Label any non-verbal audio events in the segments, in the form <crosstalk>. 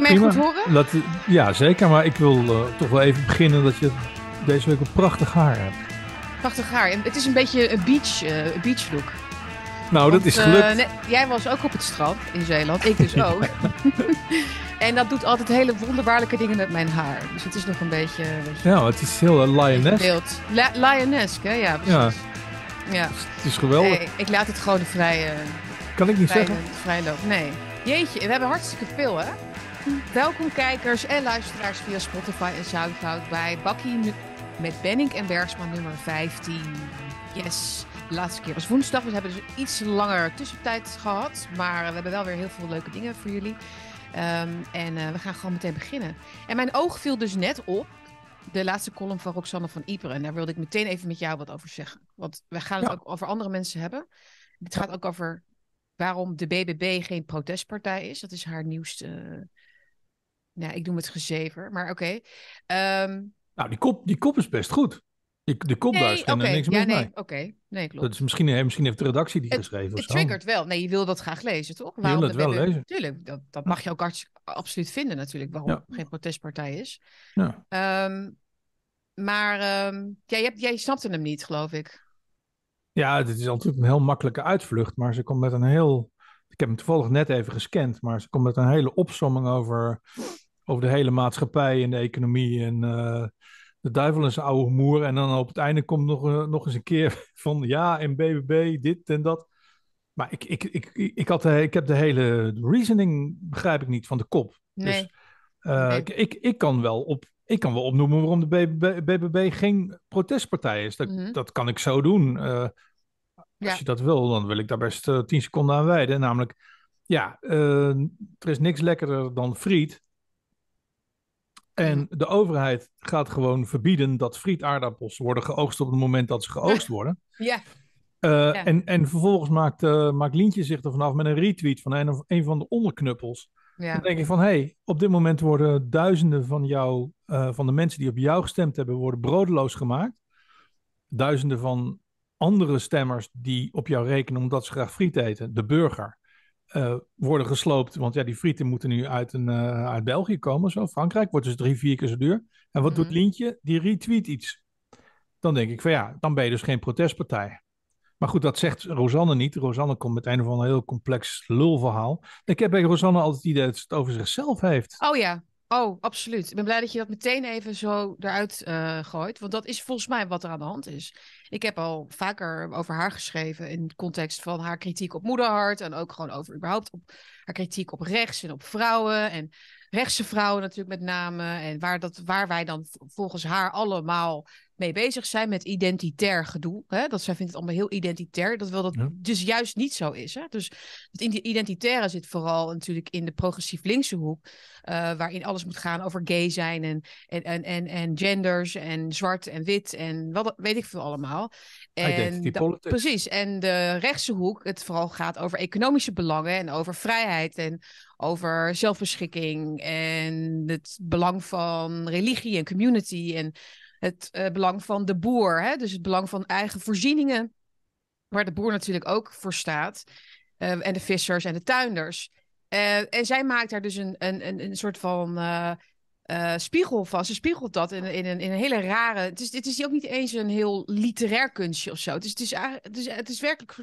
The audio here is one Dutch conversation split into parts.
je mij prima. goed horen? Dat, ja, zeker. Maar ik wil eh, toch wel even beginnen dat je deze week een prachtig haar hebt. Prachtig haar. En het is een beetje een beach, een beach look. Nou, dat is gelukt. eh, net- jij was ook op het strand in Zeeland. Ik dus <laughs> ook. <laughs> en dat doet altijd hele wonderbaarlijke dingen met mijn haar. Dus het is nog een beetje... ja, het is heel uh, lioness. Lionesk, hè? Ja, precies. Ja. Het is geweldig. Nee, ik laat het gewoon vrij, kan ik niet vrij, zeggen. vrij lopen. Nee. Jeetje, we hebben hartstikke veel, hè? Welkom kijkers en luisteraars via Spotify en Soundcloud bij Bakkie met Benning en Bergsma nummer 15. Yes. De laatste keer was woensdag. We hebben dus iets langer tussentijd gehad. Maar we hebben wel weer heel veel leuke dingen voor jullie. Ehm, en eh, we gaan gewoon meteen beginnen. En mijn oog viel dus net op de laatste column van Roxanne van Ieper. En daar wilde ik meteen even met jou wat over zeggen. Want we gaan het Ja. ook over andere mensen hebben. Dit gaat ook over waarom de BBB geen protestpartij is. Dat is haar nieuwste... nou, ik noem het gezever, maar oké. Ehm, Nou, die kop, die kop is best goed. Die, de kop nee, geen, oké. niks Ja, mis nee, mee. oké. Nee, klopt. Dat is misschien, eh, misschien heeft de redactie die geschreven. Het triggert wel. Nee, je wil dat graag lezen, toch? wil het wel lezen. Tuurlijk, dat, dat mag je ook hartstikke- absoluut vinden natuurlijk, waarom Ja. geen protestpartij is. Ja. Ehm, maar ehm, jij, jij snapte hem niet, geloof ik. Ja, het is natuurlijk een heel makkelijke uitvlucht, maar ze komt met een heel. Ik heb hem toevallig net even gescand, maar ze komt met een hele opsomming over, over de hele maatschappij en de economie en eh, de duivel zijn oude moer. En dan op het einde komt nog, eh, nog eens een keer <laughs> van ja, en BBB, dit en dat. Maar ik, ik, ik, ik, ik, had de, ik heb de hele reasoning, begrijp ik niet, van de kop. Nee. Dus, Nee. ik, ik, ik, kan wel op, ik kan wel opnoemen waarom de BBB, BBB geen protestpartij is. Dat, Mhm. dat kan ik zo doen. Als je dat wil, dan wil ik daar best eh, tien seconden aan wijden. Namelijk, ja, eh, er is niks lekkerder dan friet. En de overheid gaat gewoon verbieden dat frietaardappels worden geoogst op het moment dat ze <laughs> geoogst worden. Ja, Eh, Ja. en, en vervolgens maakt, eh, maakt Lientje zich er vanaf met een retweet van een, een van de onderknuppels. ja. Dan denk ik van, hé, hey, op dit moment worden duizenden van, jou, van de mensen die op jou gestemd hebben, worden broodeloos gemaakt. Duizenden van andere stemmers die op jou rekenen omdat ze graag friet eten, de burger, eh, worden gesloopt. Want ja, die frieten moeten nu uit, een, eh, uit België komen, zo. Frankrijk wordt dus drie, vier keer zo duur. En wat doet Mhm. Lientje? Die retweet iets. Dan denk ik van ja, dan ben je dus geen protestpartij. Maar goed, dat zegt Rosanne niet. Rosanne komt met een of ander heel complex lulverhaal. Ik heb bij Rosanne altijd het idee dat ze het over zichzelf heeft. Oh ja, oh, absoluut. Ik ben blij dat je dat meteen even zo eruit eh, gooit. Want dat is volgens mij wat er aan de hand is. Ik heb al vaker over haar geschreven in het context van haar kritiek op moederhart. En ook gewoon over überhaupt op haar kritiek op rechts en op vrouwen. En rechtse vrouwen natuurlijk met name. En waar, dat, waar wij dan volgens haar allemaal mee bezig zijn met identitair gedoe. Hè? Dat zij vindt het allemaal heel identitair. Dat wel dat Ja. dus juist niet zo is. Hè? Dus het identitaire zit vooral natuurlijk in de progressief linkse hoek. eh, waarin alles moet gaan over gay zijn en, en, en, en, en genders en zwart en wit en wat weet ik veel allemaal. Dat- politics. precies. En de rechtse hoek, het vooral gaat over economische belangen en over vrijheid en over zelfbeschikking en het belang van religie en community en het eh, belang van de boer. Hè? Dus het belang van eigen voorzieningen, waar de boer natuurlijk ook voor staat. eh, en de vissers en de tuinders. Eh, en zij maakt daar dus een, een, een, een soort van eh, spiegel van. Ze spiegelt dat in, in, een, in een hele rare. Het is, het is ook niet eens een heel literair kunstje of zo. Het is, het is, het is, het is werkelijk.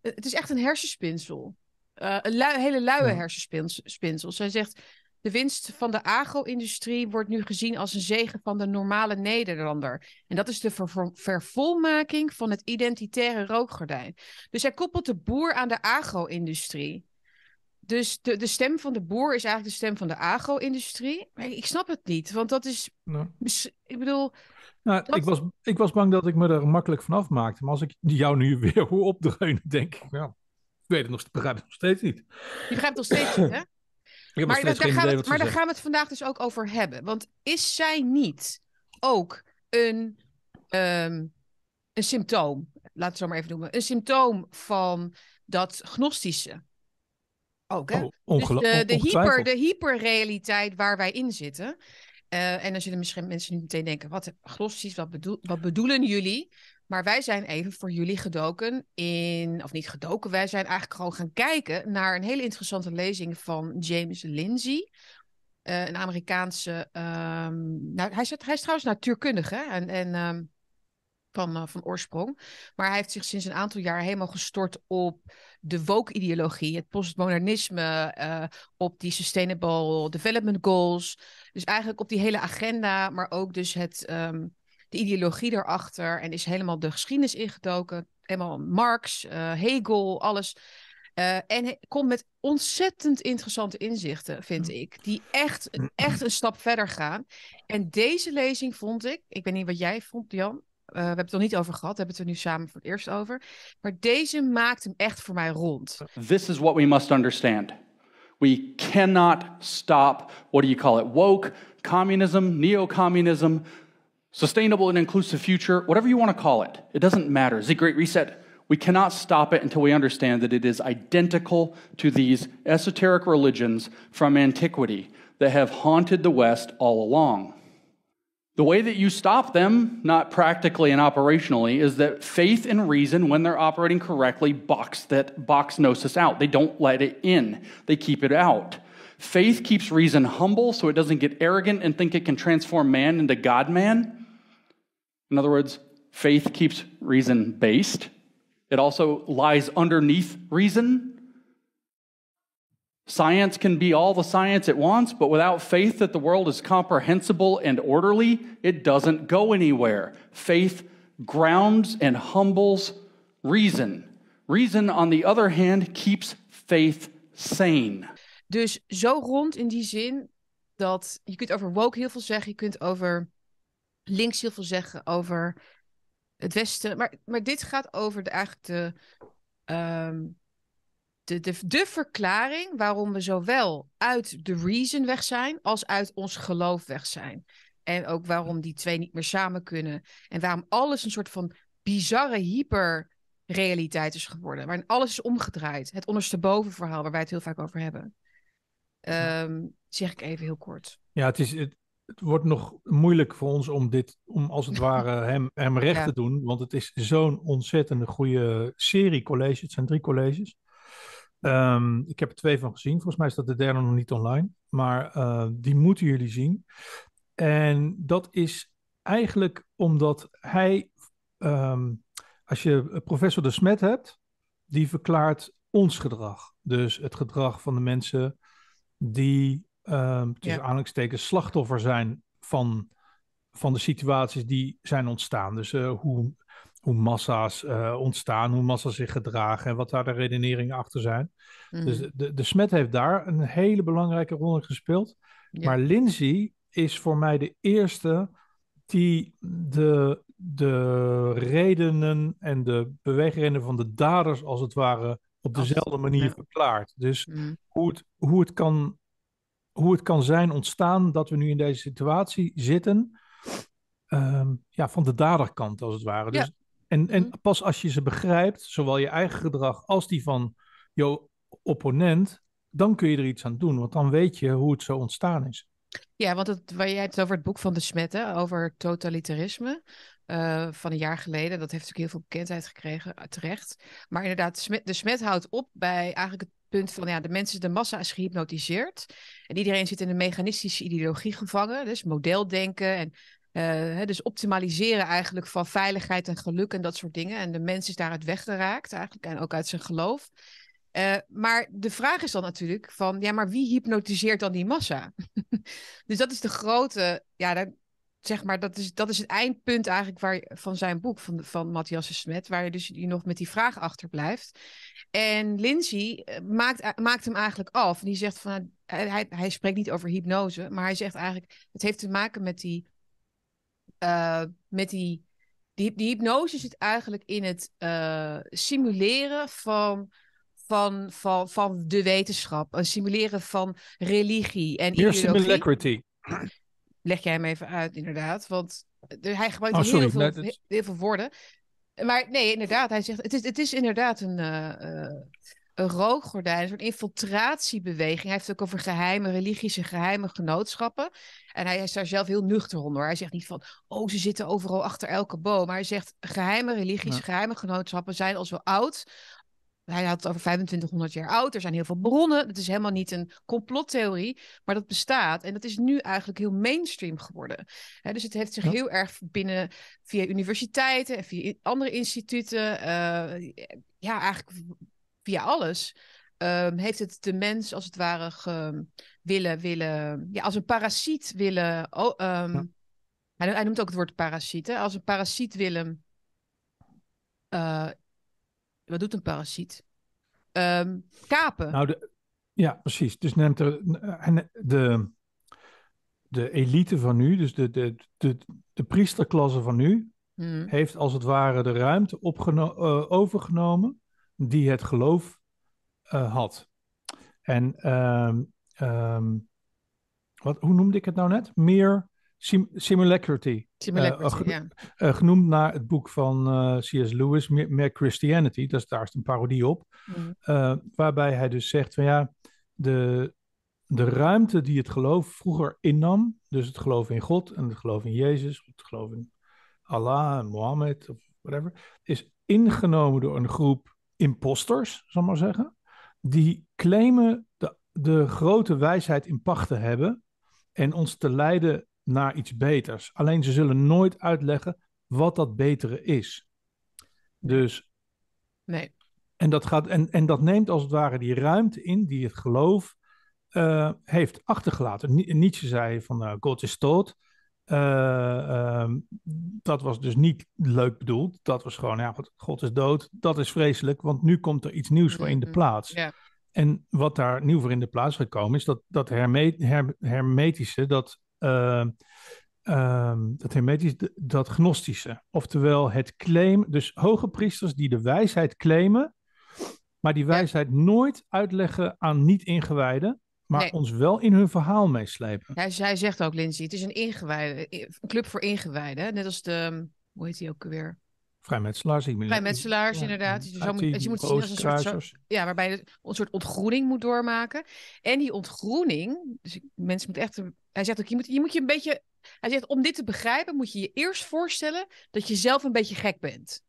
Het is echt een hersenspinsel. Eh, een lui- hele luie hersenspinsel. Zij zegt. De winst van de agro-industrie wordt nu gezien als een zegen van de normale Nederlander. En dat is de ver- vervolmaking van het identitaire rookgordijn. Dus hij koppelt de boer aan de agro-industrie. Dus de, de stem van de boer is eigenlijk de stem van de agro-industrie. Maar ik snap het niet, want dat is... Nou, Ik bedoel, nou, Dat- ik, was, ik was bang dat ik me er makkelijk van afmaakte. Maar als ik jou nu <laughs> weer hoor opdreunen, denk ik, ja, ik weet het nog, ik begrijp het nog steeds niet. je begrijpt nog steeds niet, hè? Ik Maar, daar, gaan we, maar daar gaan we het vandaag dus ook over hebben. Want is zij niet ook een, ehm, een symptoom, laten we het zo maar even noemen, een symptoom van dat gnostische? Ook, hè? Oh, Dus de, de, hyper, de hyperrealiteit waar wij in zitten. Eh, en dan zullen misschien mensen nu meteen denken: wat gnostisch, wat, bedoel, wat bedoelen jullie? Maar wij zijn even voor jullie gedoken in, of niet gedoken, wij zijn eigenlijk gewoon gaan kijken naar een hele interessante lezing van James Lindsay een Amerikaanse. Um, nou, hij, is, hij is trouwens natuurkundige en, en um, van, uh, van oorsprong. Maar hij heeft zich sinds een aantal jaar helemaal gestort op de woke-ideologie, het postmodernisme, uh, op die Sustainable Development Goals. Dus eigenlijk op die hele agenda, maar ook dus het, um, de ideologie erachter. En is helemaal de geschiedenis ingedoken. Helemaal Marx, uh, Hegel, alles. Uh, en komt met ontzettend interessante inzichten, vind ik. Die echt, echt een stap verder gaan. En deze lezing vond ik, ik weet niet wat jij vond, Jan. Uh, we hebben het nog niet over gehad, we hebben het er nu samen voor het eerst over. Maar deze maakt hem echt voor mij rond. This is what we must understand. We cannot stop, what do you call it, woke, communism, neo-communism, sustainable and inclusive future, whatever you want to call it. It doesn't matter. It's a great reset. We cannot stop it until we understand that it is identical to these esoteric religions from antiquity that have haunted the West all along. The way that you stop them, not practically and operationally, is that faith and reason, when they're operating correctly, box that box gnosis out. They don't let it in, they keep it out. Faith keeps reason humble so it doesn't get arrogant and think it can transform man into God man. In other words, faith keeps reason based. It also lies underneath reason. Science can be all the science it wants, but without faith that the world is comprehensible and orderly, it doesn't go anywhere. Faith grounds and humbles reason. Reason, on the other hand, keeps faith sane. Dus zo rond in die zin dat je kunt over woke heel veel zeggen, je kunt over links heel veel zeggen, over het Westen. Maar, maar dit gaat over de, eigenlijk de, um, de, de, de verklaring waarom we zowel uit de reason weg zijn als uit ons geloof weg zijn. En ook waarom die twee niet meer samen kunnen. En waarom alles een soort van bizarre hyperrealiteit is geworden. Waarin alles is omgedraaid. Het ondersteboven verhaal waar wij het heel vaak over hebben. Um, zeg ik even heel kort. Ja, het is, het, het wordt nog moeilijk voor ons om dit, om als het <laughs> ware hem, hem recht ja. te doen. Want het is zo'n ontzettende goede serie colleges. Het zijn drie colleges. Um, ik heb er twee van gezien. Volgens mij is dat de derde nog niet online. Maar uh, die moeten jullie zien. En dat is eigenlijk omdat hij, um, als je professor de Smet hebt, die verklaart ons gedrag. Dus het gedrag van de mensen die um, tussen ja. slachtoffer zijn van, van de situaties die zijn ontstaan. Dus uh, hoe, hoe massa's uh, ontstaan, hoe massa's zich gedragen en wat daar de redeneringen achter zijn. Mm. Dus de, de Smet heeft daar een hele belangrijke rol in gespeeld. Ja. Maar Lindsay is voor mij de eerste die de, de redenen en de beweegredenen van de daders als het ware op dezelfde manier ja. verklaart. Dus mm. hoe, het, hoe het kan hoe het kan zijn ontstaan dat we nu in deze situatie zitten. Um, ja, van de daderkant als het ware. Dus. En, en mhm. pas als je ze begrijpt, zowel je eigen gedrag als die van jouw opponent, dan kun je er iets aan doen. Want dan weet je hoe het zo ontstaan is. Ja, want het, waar jij het over het boek van de Smetten, over totalitarisme. Uh, van een jaar geleden. Dat heeft natuurlijk heel veel bekendheid gekregen, terecht. Maar inderdaad, de Smet, houdt op bij eigenlijk het punt van ja, de mensen, de massa is gehypnotiseerd. En iedereen zit in een mechanistische ideologie gevangen. Dus modeldenken en hè, dus optimaliseren eigenlijk van veiligheid en geluk en dat soort dingen. En de mens is daaruit weggeraakt eigenlijk en ook uit zijn geloof. Uh, maar de vraag is dan natuurlijk van, ja, maar wie hypnotiseert dan die massa? <laughs> dus dat is de grote, ja, daar, zeg maar, dat is, dat is het eindpunt eigenlijk waar, van zijn boek, van, van Matthias de Smet, waar je dus je nog met die vraag achterblijft. En Lindsay eh, maakt, eh, maakt hem eigenlijk af. Die zegt van, hij, hij spreekt niet over hypnose, maar hij zegt eigenlijk, het heeft te maken met die, uh, met die, die, die hypnose zit eigenlijk in het uh, simuleren van van, van, van de wetenschap. Een simuleren van religie en Meer. Leg jij hem even uit, inderdaad. Want hij gebruikt oh, heel, veel, nee, heel veel woorden. Maar nee, inderdaad. Hij zegt, het is, het is inderdaad een, uh, een rookgordijn, een soort infiltratiebeweging. Hij heeft het ook over geheime religies en geheime genootschappen. En hij is daar zelf heel nuchter onder. Hij zegt niet van, oh, ze zitten overal achter elke boom. Maar hij zegt, geheime religies, ja. geheime genootschappen zijn al zo oud hij had het over 2500 jaar oud. Er zijn heel veel bronnen. Het is helemaal niet een complottheorie, maar dat bestaat. En dat is nu eigenlijk heel mainstream geworden. dus het heeft zich heel erg binnen via universiteiten en via andere instituten. Uh, ja, eigenlijk via alles. Um, heeft het de mens als het ware ge, willen, willen, ja, als een parasiet willen. Oh, um, hij, hij, noemt ook het woord parasiet. Hè? Als een parasiet willen. Uh, wat doet een parasiet? Um, kapen. Nou, de, ja, precies. Dus neemt er de, de elite van nu, dus de, de, de, de priesterklasse van nu, hmm. heeft als het ware de ruimte uh, overgenomen die het geloof uh, had. En um, um, wat, hoe noemde ik het nou net? Meer sim simulacrity. Simulacrity, uh, ja. Uh, genoemd naar het boek van C.S. Lewis, Meer Christianity. Dat is, daar is een parodie op. Mm. waarbij hij dus zegt van ja, de, de ruimte die het geloof vroeger innam, dus het geloof in God en het geloof in Jezus, het geloof in Allah en Mohammed of whatever, is ingenomen door een groep imposters, zal ik maar zeggen die claimen de, de grote wijsheid in pacht te hebben en ons te leiden naar iets beters. Alleen ze zullen nooit uitleggen wat dat betere is. Dus. Nee. En dat, gaat, en, en dat neemt als het ware die ruimte in die het geloof uh, heeft achtergelaten. Nietzsche zei van uh, God is dood. Uh, dat was dus niet leuk bedoeld. Dat was gewoon, ja, God is dood. Dat is vreselijk, want nu komt er iets nieuws voor in de plaats. Ja. En wat daar nieuw voor in de plaats gekomen is, dat, dat hermetische, dat, uh, dat hermetische, dat gnostische. Oftewel het claim, dus hoge priesters die de wijsheid claimen, maar die wijsheid nooit uitleggen aan niet-ingewijden maar ons wel in hun verhaal meeslepen. Ja, hij zegt ook, Lindsay, het is een ingewijde, een club voor ingewijden. Net als de, hoe heet die ook weer? Vrijmetselaars. Vrijmetselaars, ja. inderdaad. Dus, zo je moet zien als een soort, ja, waarbij je een soort ontgroening moet doormaken. En die ontgroening, dus mensen moeten echt, hij zegt ook, je moet, je moet je een beetje, hij zegt, om dit te begrijpen moet je je eerst voorstellen dat je zelf een beetje gek bent.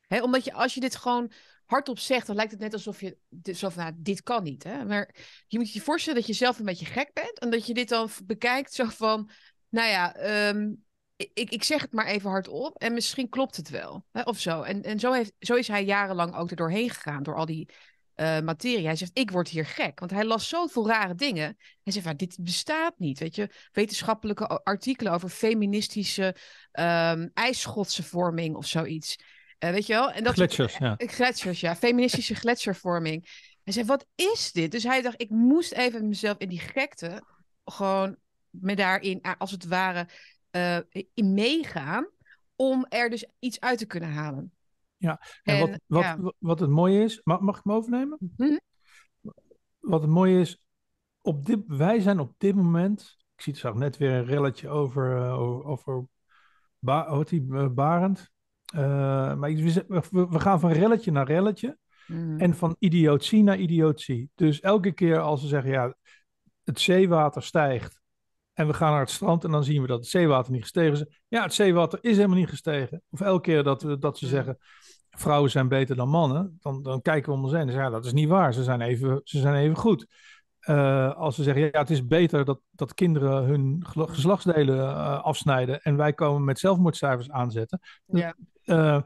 He, omdat je, als je dit gewoon hardop zegt, dan lijkt het net alsof je zo nou, dit kan niet. Hè? Maar je moet je voorstellen dat je zelf een beetje gek bent en dat je dit dan bekijkt zo van, nou ja, ehm, ik, ik zeg het maar even hardop en misschien klopt het wel. Hè? Of zo. En, en zo, heeft, zo is hij jarenlang ook er doorheen gegaan, door al die uh, materie. Hij zegt, ik word hier gek. Want hij las zoveel rare dingen. Hij zegt, van, dit bestaat niet. Weet je, wetenschappelijke artikelen over feministische um, ijsschotse vorming of zoiets. Uh, weet je wel? En dat gletsjers, ja. Gletsjers, ja. Feministische gletsjervorming. Hij zei, wat is dit? Dus hij dacht, ik moest even mezelf in die gekte gewoon me daarin, als het ware, uh, in meegaan. Om er dus iets uit te kunnen halen. Ja, en, wat, wat, ja. wat het mooie is, mag, mag ik me overnemen? Hm? Wat het mooie is, op dit, wij zijn op dit moment, ik zie het zo net weer een relletje over, over, over ba, die, uh, Barend. Uh, maar we, we, gaan van relletje naar relletje. Mm. En van idiotie naar idiotie. Dus elke keer als we zeggen, ja, het zeewater stijgt. En we gaan naar het strand en dan zien we dat het zeewater niet gestegen is. Ja, het zeewater is helemaal niet gestegen. Of elke keer dat, we, dat ze zeggen, vrouwen zijn beter dan mannen. Dan, dan kijken we om ons heen en zeggen, ja, dat is niet waar. Ze zijn even, ze zijn even goed. Uh, als ze zeggen, ja, het is beter dat, dat kinderen hun geslachtsdelen uh, afsnijden en wij komen met zelfmoordcijfers aanzetten. Ja. Uh,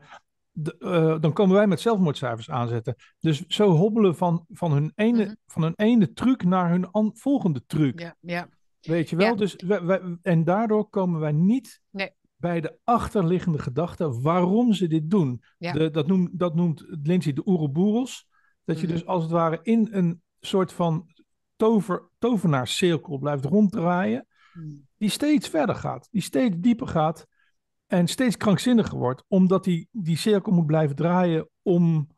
dan komen wij met zelfmoordcijfers aanzetten. Dus zo hobbelen van, van, hun, ene, -hmm. van hun ene truc naar hun volgende truc. Ja, ja. Weet je wel? Ja. Dus wij, wij, en daardoor komen wij niet nee. bij de achterliggende gedachte waarom ze dit doen. Ja. De, dat, noemt, dat noemt Lindsay de Ouroboros. Dat je mm -hmm. dus als het ware in een soort van tover, tovenaarscirkel blijft ronddraaien. Mm. Die steeds verder gaat. Die steeds dieper gaat. En steeds krankzinniger wordt. Omdat die, die cirkel moet blijven draaien om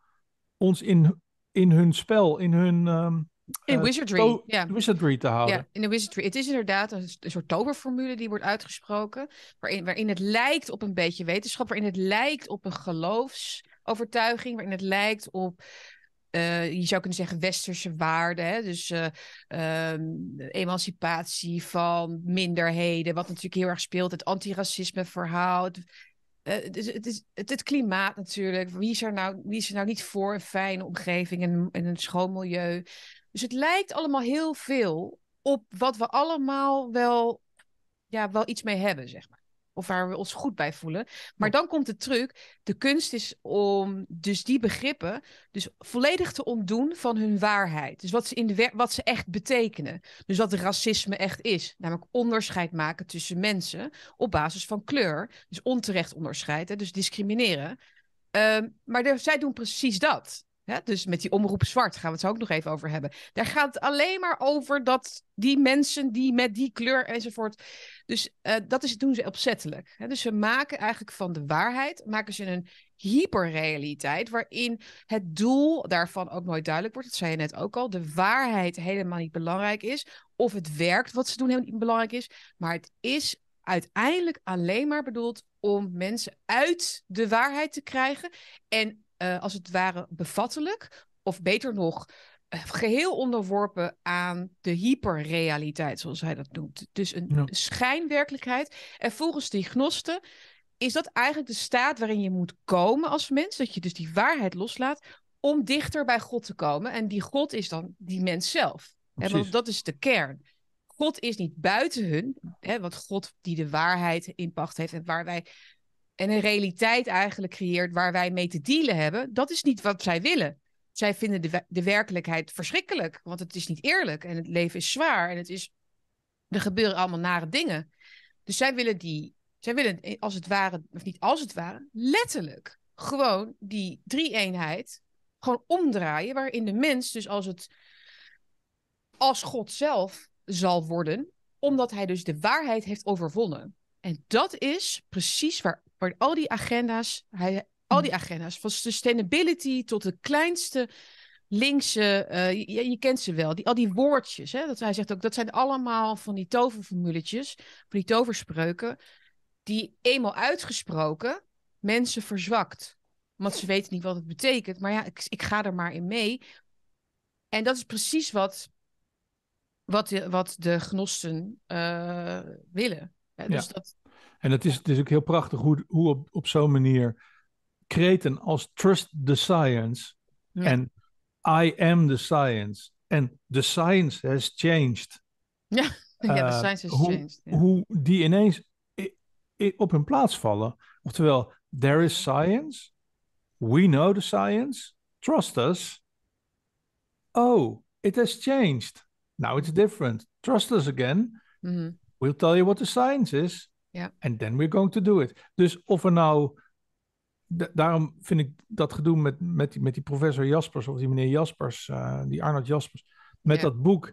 ons in, in hun spel, in hun... Um, in uh, wizardry, ja. wizardry te houden. Ja, in de wizardry. Het is inderdaad een, een, soort toverformule die wordt uitgesproken. Waarin, waarin het lijkt op een beetje wetenschap. Waarin het lijkt op een geloofsovertuiging. Waarin het lijkt op uh, je zou kunnen zeggen westerse waarden. Hè? Dus uh, emancipatie van minderheden, wat natuurlijk heel erg speelt. Het antiracisme verhaal. Het, het, is, het, is, het, klimaat natuurlijk. Wie is, er nou, wie is er nou niet voor een fijne omgeving en, en een schoon milieu? Dus het lijkt allemaal heel veel op wat we allemaal wel, ja, wel iets mee hebben, zeg maar. Of waar we ons goed bij voelen. Maar dan komt de truc. De kunst is om dus die begrippen dus volledig te ontdoen van hun waarheid. Dus wat ze, in de wat ze echt betekenen. Dus wat racisme echt is. Namelijk onderscheid maken tussen mensen op basis van kleur. Dus onterecht onderscheid, hè, dus discrimineren. Uh, maar zij doen precies dat dus met die omroep zwart gaan we het zo ook nog even over hebben. Daar gaat het alleen maar over dat die mensen die met die kleur enzovoort. Dus uh, dat is, doen ze opzettelijk. Dus ze maken eigenlijk van de waarheid maken ze een hyperrealiteit. Waarin het doel daarvan ook nooit duidelijk wordt. Dat zei je net ook al. De waarheid helemaal niet belangrijk is. Of het werkt wat ze doen helemaal niet belangrijk is. Maar het is uiteindelijk alleen maar bedoeld om mensen uit de waarheid te krijgen. En uh, als het ware bevattelijk, of beter nog, uh, geheel onderworpen aan de hyperrealiteit, zoals hij dat noemt. Dus een ja. schijnwerkelijkheid. En volgens die gnosten is dat eigenlijk de staat waarin je moet komen als mens, dat je dus die waarheid loslaat om dichter bij God te komen. En die God is dan die mens zelf. Want dat is de kern. God is niet buiten hun, hè, want God die de waarheid in pacht heeft en waar wij en een realiteit eigenlijk creëert waar wij mee te dealen hebben, dat is niet wat zij willen. Zij vinden de, de werkelijkheid verschrikkelijk, want het is niet eerlijk en het leven is zwaar en het is, er gebeuren allemaal nare dingen. Dus zij willen die, zij willen als het ware, of niet als het ware, letterlijk gewoon die drie-eenheid gewoon omdraaien, waarin de mens dus als het als God zelf zal worden, omdat hij dus de waarheid heeft overwonnen. En dat is precies waar waar al die agenda's, hij, al die agenda's, van sustainability tot de kleinste linkse, uh, je, je, kent ze wel, die, al die woordjes. Hè? Dat, hij zegt ook, dat zijn allemaal van die toverformuletjes, van die toverspreuken, die eenmaal uitgesproken mensen verzwakt. Want ze weten niet wat het betekent. Maar ja, ik, ik ga er maar in mee. En dat is precies wat, wat, de, wat de gnosten uh, willen. Dus ja. dat, en het is, het is ook heel prachtig hoe, hoe op, op zo'n manier kreten als Trust the Science en I am the science en the science has changed. Ja, <laughs> ja the science has hoe, changed. Ja. Hoe die ineens op hun plaats vallen. Oftewel, there is science, we know the science, trust us. Oh, it has changed. Now it's different. Trust us again. Mm -hmm. We'll tell you what the science is. Ja. And then we're going to do it. Dus of er nou. Daarom vind ik dat gedoe met, met, die, met die professor Jaspers, of die meneer Jaspers, uh, die Arnold Jaspers, met ja. dat boek.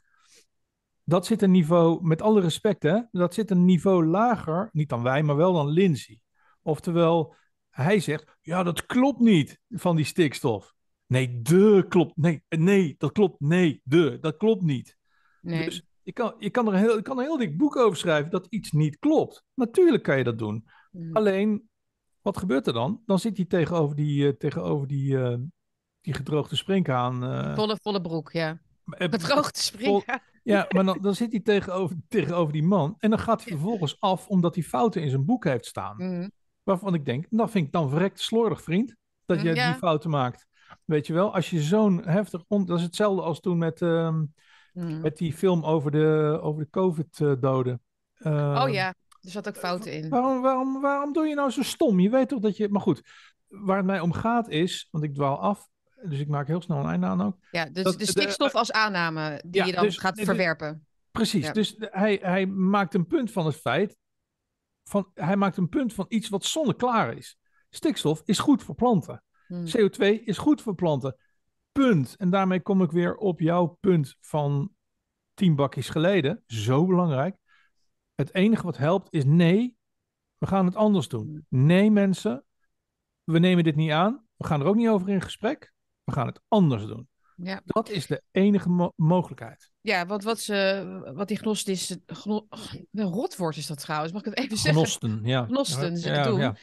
Dat zit een niveau, met alle respect, hè, dat zit een niveau lager, niet dan wij, maar wel dan Lindsay. Oftewel, hij zegt, ja, dat klopt niet van die stikstof. Nee, de klopt. Nee, nee, dat klopt. Nee, de, dat klopt niet. Nee. Dus je kan, je kan er een heel, je kan een heel dik boek over schrijven dat iets niet klopt. Natuurlijk kan je dat doen. Mm. Alleen, wat gebeurt er dan? Dan zit hij tegenover die, uh, tegenover die, uh, die gedroogde springhaan. Uh, volle, volle broek, ja. Gedroogde springhaan. Ja, maar dan, dan zit hij tegenover, tegenover die man. En dan gaat hij vervolgens af omdat hij fouten in zijn boek heeft staan. Mm. Waarvan ik denk, dat vind ik dan verrekt slordig, vriend. Dat je ja. die fouten maakt. Weet je wel, als je zo'n heftig... On... Dat is hetzelfde als toen met... Uh, Mm. Met die film over de, over de COVID-doden. Uh, oh ja, er zat ook fouten in. Waarom, waarom, waarom doe je nou zo stom? Je weet toch dat je. Maar goed, waar het mij om gaat is. Want ik dwaal af. Dus ik maak heel snel een einde aan ook. Ja, dus dat, de stikstof de, als aanname die ja, je dan dus, gaat de, verwerpen. Precies. Ja. Dus hij, hij maakt een punt van het feit. Van, hij maakt een punt van iets wat zonneklaar is. Stikstof is goed voor planten. Hmm. CO2 is goed voor planten. Punt. En daarmee kom ik weer op jouw punt van tien bakjes geleden. Zo belangrijk. Het enige wat helpt is nee, we gaan het anders doen. Nee mensen, we nemen dit niet aan. We gaan er ook niet over in gesprek. We gaan het anders doen. Ja. Dat is de enige mo mogelijkheid. Ja, want wat, ze, wat die gnost is... Gno, een rotwoord is dat trouwens, mag ik het even zeggen? Gnosten, ja. Gnosten, ja, doen.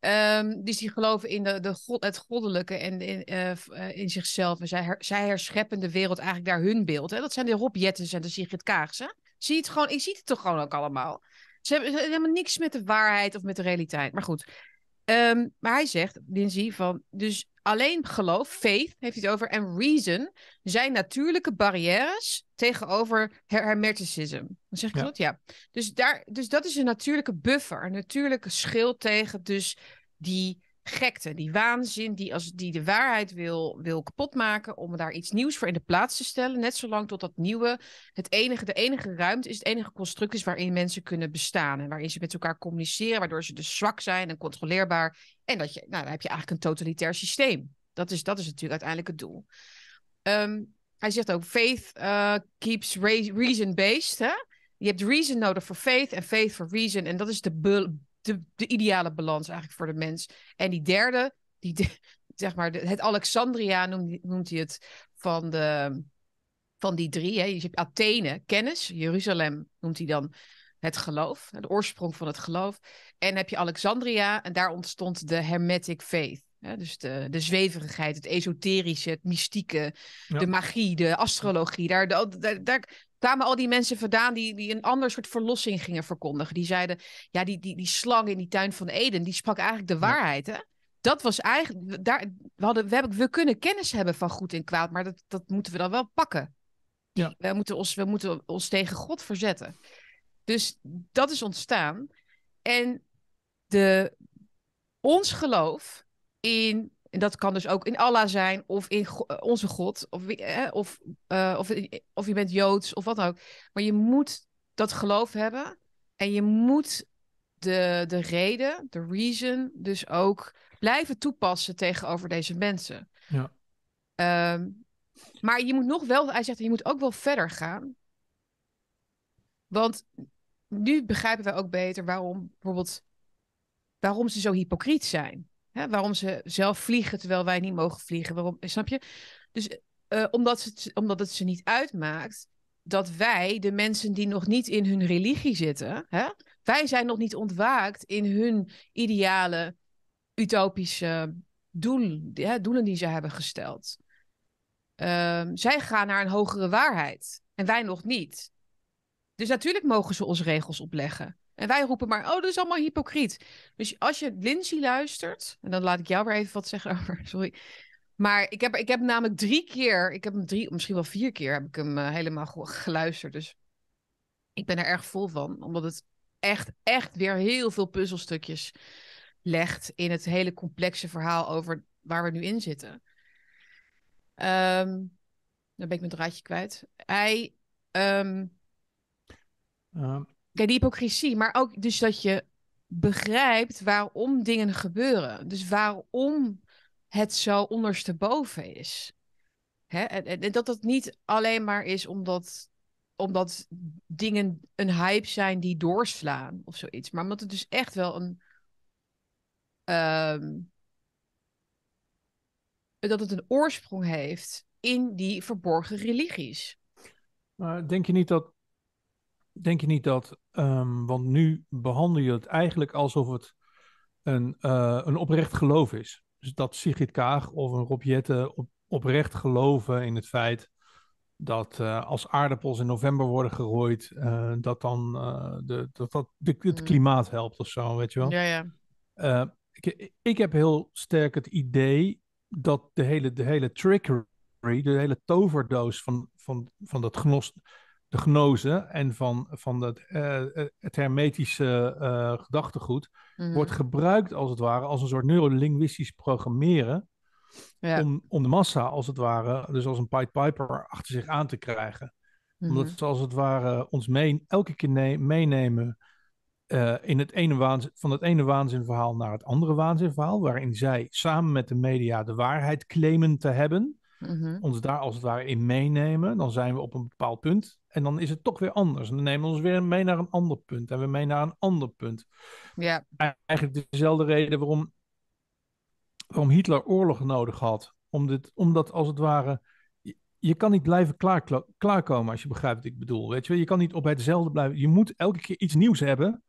Um, dus die geloven in de, de God, het goddelijke en in, uh, in zichzelf. En zij, her, zij herscheppen de wereld eigenlijk naar hun beeld. Hè? Dat zijn de Rob Jettens en de Sigrid Kaagse. Zie je het gewoon, je ziet het toch gewoon ook allemaal. Ze hebben, ze hebben helemaal niks met de waarheid of met de realiteit. Maar goed, Ehm, maar hij zegt, Lindsay, van dus alleen geloof, faith heeft hij het over, en reason zijn natuurlijke barrières tegenover her hermeticism. Dan zeg ik Ja. dat? Ja. Dus, daar, dus dat is een natuurlijke buffer, een natuurlijke schild tegen dus die gekte, die waanzin, die, als, die de waarheid wil, wil kapotmaken, om daar iets nieuws voor in de plaats te stellen. Net zolang tot dat nieuwe het enige, de enige ruimte is, het enige construct is waarin mensen kunnen bestaan. En waarin ze met elkaar communiceren, waardoor ze dus zwak zijn en controleerbaar. En dat je, nou, dan heb je eigenlijk een totalitair systeem. Dat is, dat is natuurlijk uiteindelijk het doel. Ehm, hij zegt ook, faith eh, keeps re- reason-based. Je hebt reason nodig voor faith en faith voor reason. En dat is de, de, de ideale balans eigenlijk voor de mens. En die derde, die, de- <laughs> zeg maar, de- het Alexandria noemt, noemt hij het van, de, van die drie. Hè? Je hebt Athene, kennis. Jeruzalem noemt hij dan het geloof, de oorsprong van het geloof. En heb je Alexandria en daar ontstond de Hermetic faith. Hè? Dus de, de zweverigheid, het esoterische, het mystieke, Ja. de magie, de astrologie. Daar, daar, daar, daar kwamen al die mensen vandaan die, die een ander soort verlossing gingen verkondigen. Die zeiden, ja, die, die, die slang in die tuin van Eden, die sprak eigenlijk de waarheid, hè? Dat was eigenlijk, daar, we, hadden, we, hebben, we kunnen kennis hebben van goed en kwaad, maar dat, dat moeten we dan wel pakken. Ja. We, moeten ons, we moeten ons tegen God verzetten. Dus dat is ontstaan. En de, ons geloof in, en dat kan dus ook in Allah zijn, of in Go- eh, onze God, of, eh, of, of, of je bent Joods, of wat dan ook. Maar je moet dat geloof hebben en je moet de, de reden, de reason, dus ook blijven toepassen tegenover deze mensen. Ja. Ehm, maar je moet nog wel, hij zegt, je moet ook wel verder gaan. Want nu begrijpen wij ook beter waarom bijvoorbeeld waarom ze zo hypocriet zijn. Hè? Waarom ze zelf vliegen terwijl wij niet mogen vliegen. Waarom, snap je? Dus eh, omdat, het, omdat het ze niet uitmaakt dat wij, de mensen die nog niet in hun religie zitten, hè? wij zijn nog niet ontwaakt in hun ideale, utopische doel, hè, doelen die ze hebben gesteld. Ehm, zij gaan naar een hogere waarheid en wij nog niet. Dus natuurlijk mogen ze ons regels opleggen. En wij roepen maar, oh, dat is allemaal hypocriet. Dus als je Lindsay luistert, en dan laat ik jou weer even wat zeggen <laughs> over, sorry. Maar ik heb, ik heb namelijk drie keer, ik heb hem drie, misschien wel vier keer, heb ik hem eh, helemaal ge- geluisterd. Dus ik ben er erg vol van, omdat het echt, echt weer heel veel puzzelstukjes legt in het hele complexe verhaal over waar we nu in zitten. Ehm, dan ben ik mijn draadje kwijt. Hij, Uh, Kijk, die hypocrisie, maar ook dus dat je begrijpt waarom dingen gebeuren. Dus waarom het zo ondersteboven is. Hè? En, en, dat het niet alleen maar is omdat, omdat dingen een hype zijn die doorslaan of zoiets. Maar omdat het dus echt wel een. ehm, dat het een oorsprong heeft in die verborgen religies. Maar denk je niet dat. Denk je niet dat. ehm, want nu behandel je het eigenlijk alsof het een, eh, een oprecht geloof is. Dus dat Sigrid Kaag of een Rob Jetten op, oprecht geloven in het feit. dat eh, als aardappels in november worden gerooid. eh, dat dan de, dat, dat de, het Mm. klimaat helpt of zo, weet je wel. Ja, ja. Ik, ik heb heel sterk het idee dat de hele, de hele trickery, de hele toverdoos van, van, van dat gnos, de gnoze en van, van dat, eh, eh, het hermetische eh, gedachtegoed Mhm. wordt gebruikt als het ware als een soort neurolinguistisch programmeren ja. om, om de massa als het ware, dus als een Pied Piper achter zich aan te krijgen Mhm. omdat ze als het ware ons mee, elke keer ne- meenemen eh, in het ene waanzin, van het ene waanzinverhaal naar het andere waanzinverhaal, waarin zij samen met de media de waarheid claimen te hebben, Mhm. ons daar als het ware in meenemen, dan zijn we op een bepaald punt en dan is het toch weer anders. En dan nemen we ons weer mee naar een ander punt en weer mee naar een ander punt. Ja, Eigenlijk dezelfde reden waarom, waarom Hitler oorlog nodig had. Om dit, omdat als het ware je- je kan niet blijven klaar, klaarkomen als je begrijpt wat ik bedoel. Weet je, wel. je kan niet op hetzelfde blijven. Je moet elke keer iets nieuws hebben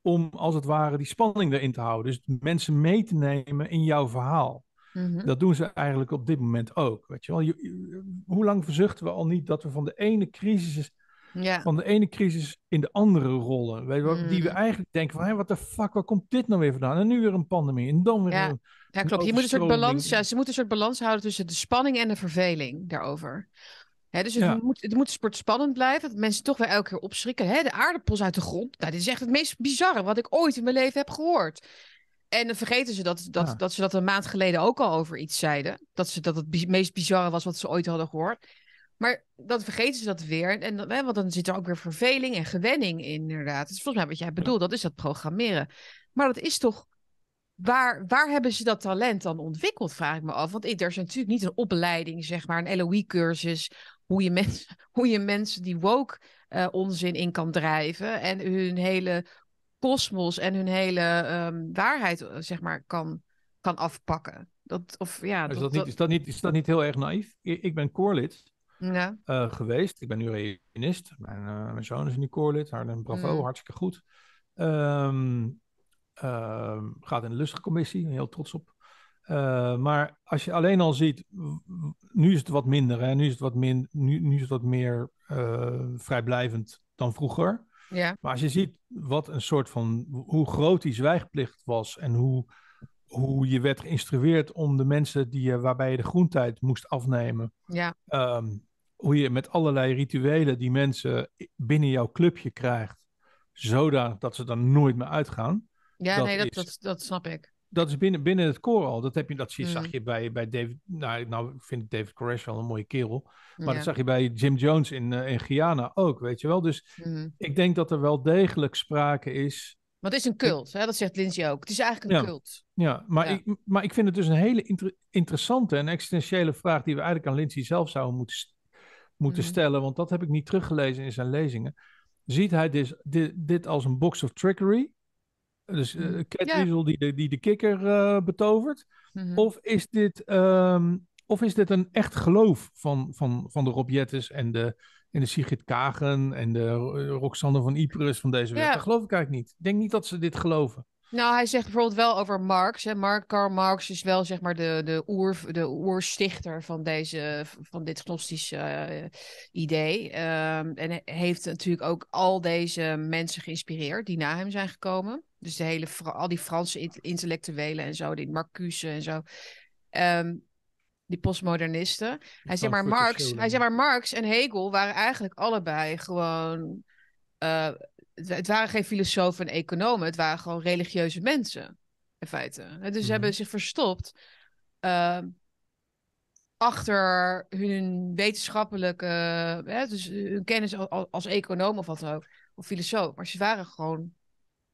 om als het ware die spanning erin te houden. Dus mensen mee te nemen in jouw verhaal. Mhm. Dat doen ze eigenlijk op dit moment ook. Weet je wel. Je- je- hoe lang verzuchten we al niet dat we van de ene crisis Ja. van de ene crisis in de andere rollen. Weet je, wel, Die we Mm. eigenlijk denken van, hé, wat de fuck, waar komt dit nou weer vandaan? En nu weer een pandemie. En dan weer Ja. een- Ja, klopt. Je moet een soort balans, ja, ze moeten een soort balans houden tussen de spanning en de verveling daarover. Dus het, Ja. moet, het moet een soort spannend blijven, dat mensen toch weer elke keer opschrikken. De aardappels uit de grond. Nou, dit is echt het meest bizarre wat ik ooit in mijn leven heb gehoord. En dan vergeten ze dat, dat, Ja. dat ze dat een maand geleden ook al over iets zeiden. Dat, ze, dat het meest bizarre was wat ze ooit hadden gehoord. Maar dan vergeten ze dat weer. En dan, hè, want dan zit er ook weer verveling en gewenning in, inderdaad. Dat is volgens mij wat jij bedoelt, dat is dat programmeren. Maar dat is toch waar, waar hebben ze dat talent dan ontwikkeld, vraag ik me af. Want er is natuurlijk niet een opleiding, zeg maar, een LOE-cursus, hoe je, <laughs> mensen, hoe je mensen die woke eh, onzin in kan drijven en hun hele kosmos en hun hele ehm, waarheid, eh, zeg maar, kan, kan afpakken. Dat, of, ja, is, dat, dat niet, is, dat niet, is dat niet heel erg naïef? Ik, ben koorlid ja, eh, geweest. Ik ben nu reunist. Mijn, eh, mijn zoon is nu koorlid. Harden bravo, Mm. hartstikke goed. Ehm, ehm, gaat in de lustricommissie, heel trots op. Maar als je alleen al ziet, nu is het wat minder, hè? Nu, is het wat min, nu, nu is het wat meer vrijblijvend dan vroeger. Ja, Maar als je ziet wat een soort van, hoe groot die zwijgplicht was en hoe, hoe je werd geïnstrueerd om de mensen die je, waarbij je de groentijd moest afnemen, ja, ehm, hoe je met allerlei rituelen die mensen binnen jouw clubje krijgt, zodanig dat ze er nooit meer uitgaan. ja Dat nee, dat, is- dat, dat snap ik. Dat is binnen, binnen het koor al. Dat, heb je, dat zie, Mm. zag je bij, bij David. Nou, nou, ik vind David Koresh wel een mooie kerel. Maar ja. dat zag je bij Jim Jones in, eh, in Guyana ook, weet je wel. Dus Mhm. ik denk dat er wel degelijk sprake is Want het is een cult, hè? dat zegt Lindsay ook. Het is eigenlijk een Ja. cult. Ja, maar, Ja. Ik, maar ik vind het dus een hele inter- interessante en existentiële vraag die we eigenlijk aan Lindsay zelf zouden moeten, moeten Mhm. stellen, want dat heb ik niet teruggelezen in zijn lezingen. Ziet hij dit, dit, dit als een box of trickery? Dus eh. Cat. Weasel die de, die de kikker eh, betovert? Mhm. Of is dit, ehm, of is dit een echt geloof van, van, van de Rob Jettes en de, en de Sigrid Kagen en de Ro- Roxanne van Ypres van deze wereld? Ja. Dat geloof ik eigenlijk niet. Ik denk niet dat ze dit geloven. Nou, hij zegt bijvoorbeeld wel over Marx. Hè. Mark, Karl Marx is wel zeg maar de, de, oer, de oerstichter van, deze, van dit gnostische eh, idee. Ehm, en heeft natuurlijk ook al deze mensen geïnspireerd die na hem zijn gekomen. Dus de hele, al die Franse int- intellectuelen en zo, die Marcuse en zo. Ehm, die postmodernisten. Hij zegt maar Marx, hij zegt maar Marx en Hegel waren eigenlijk allebei gewoon. eh, het, het waren geen filosofen en economen, het waren gewoon religieuze mensen. In feite. Dus ze Mhm. hebben zich verstopt eh, achter hun wetenschappelijke, hè, dus hun kennis al- al- als econoom of wat dan ook, of filosoof. Maar ze waren gewoon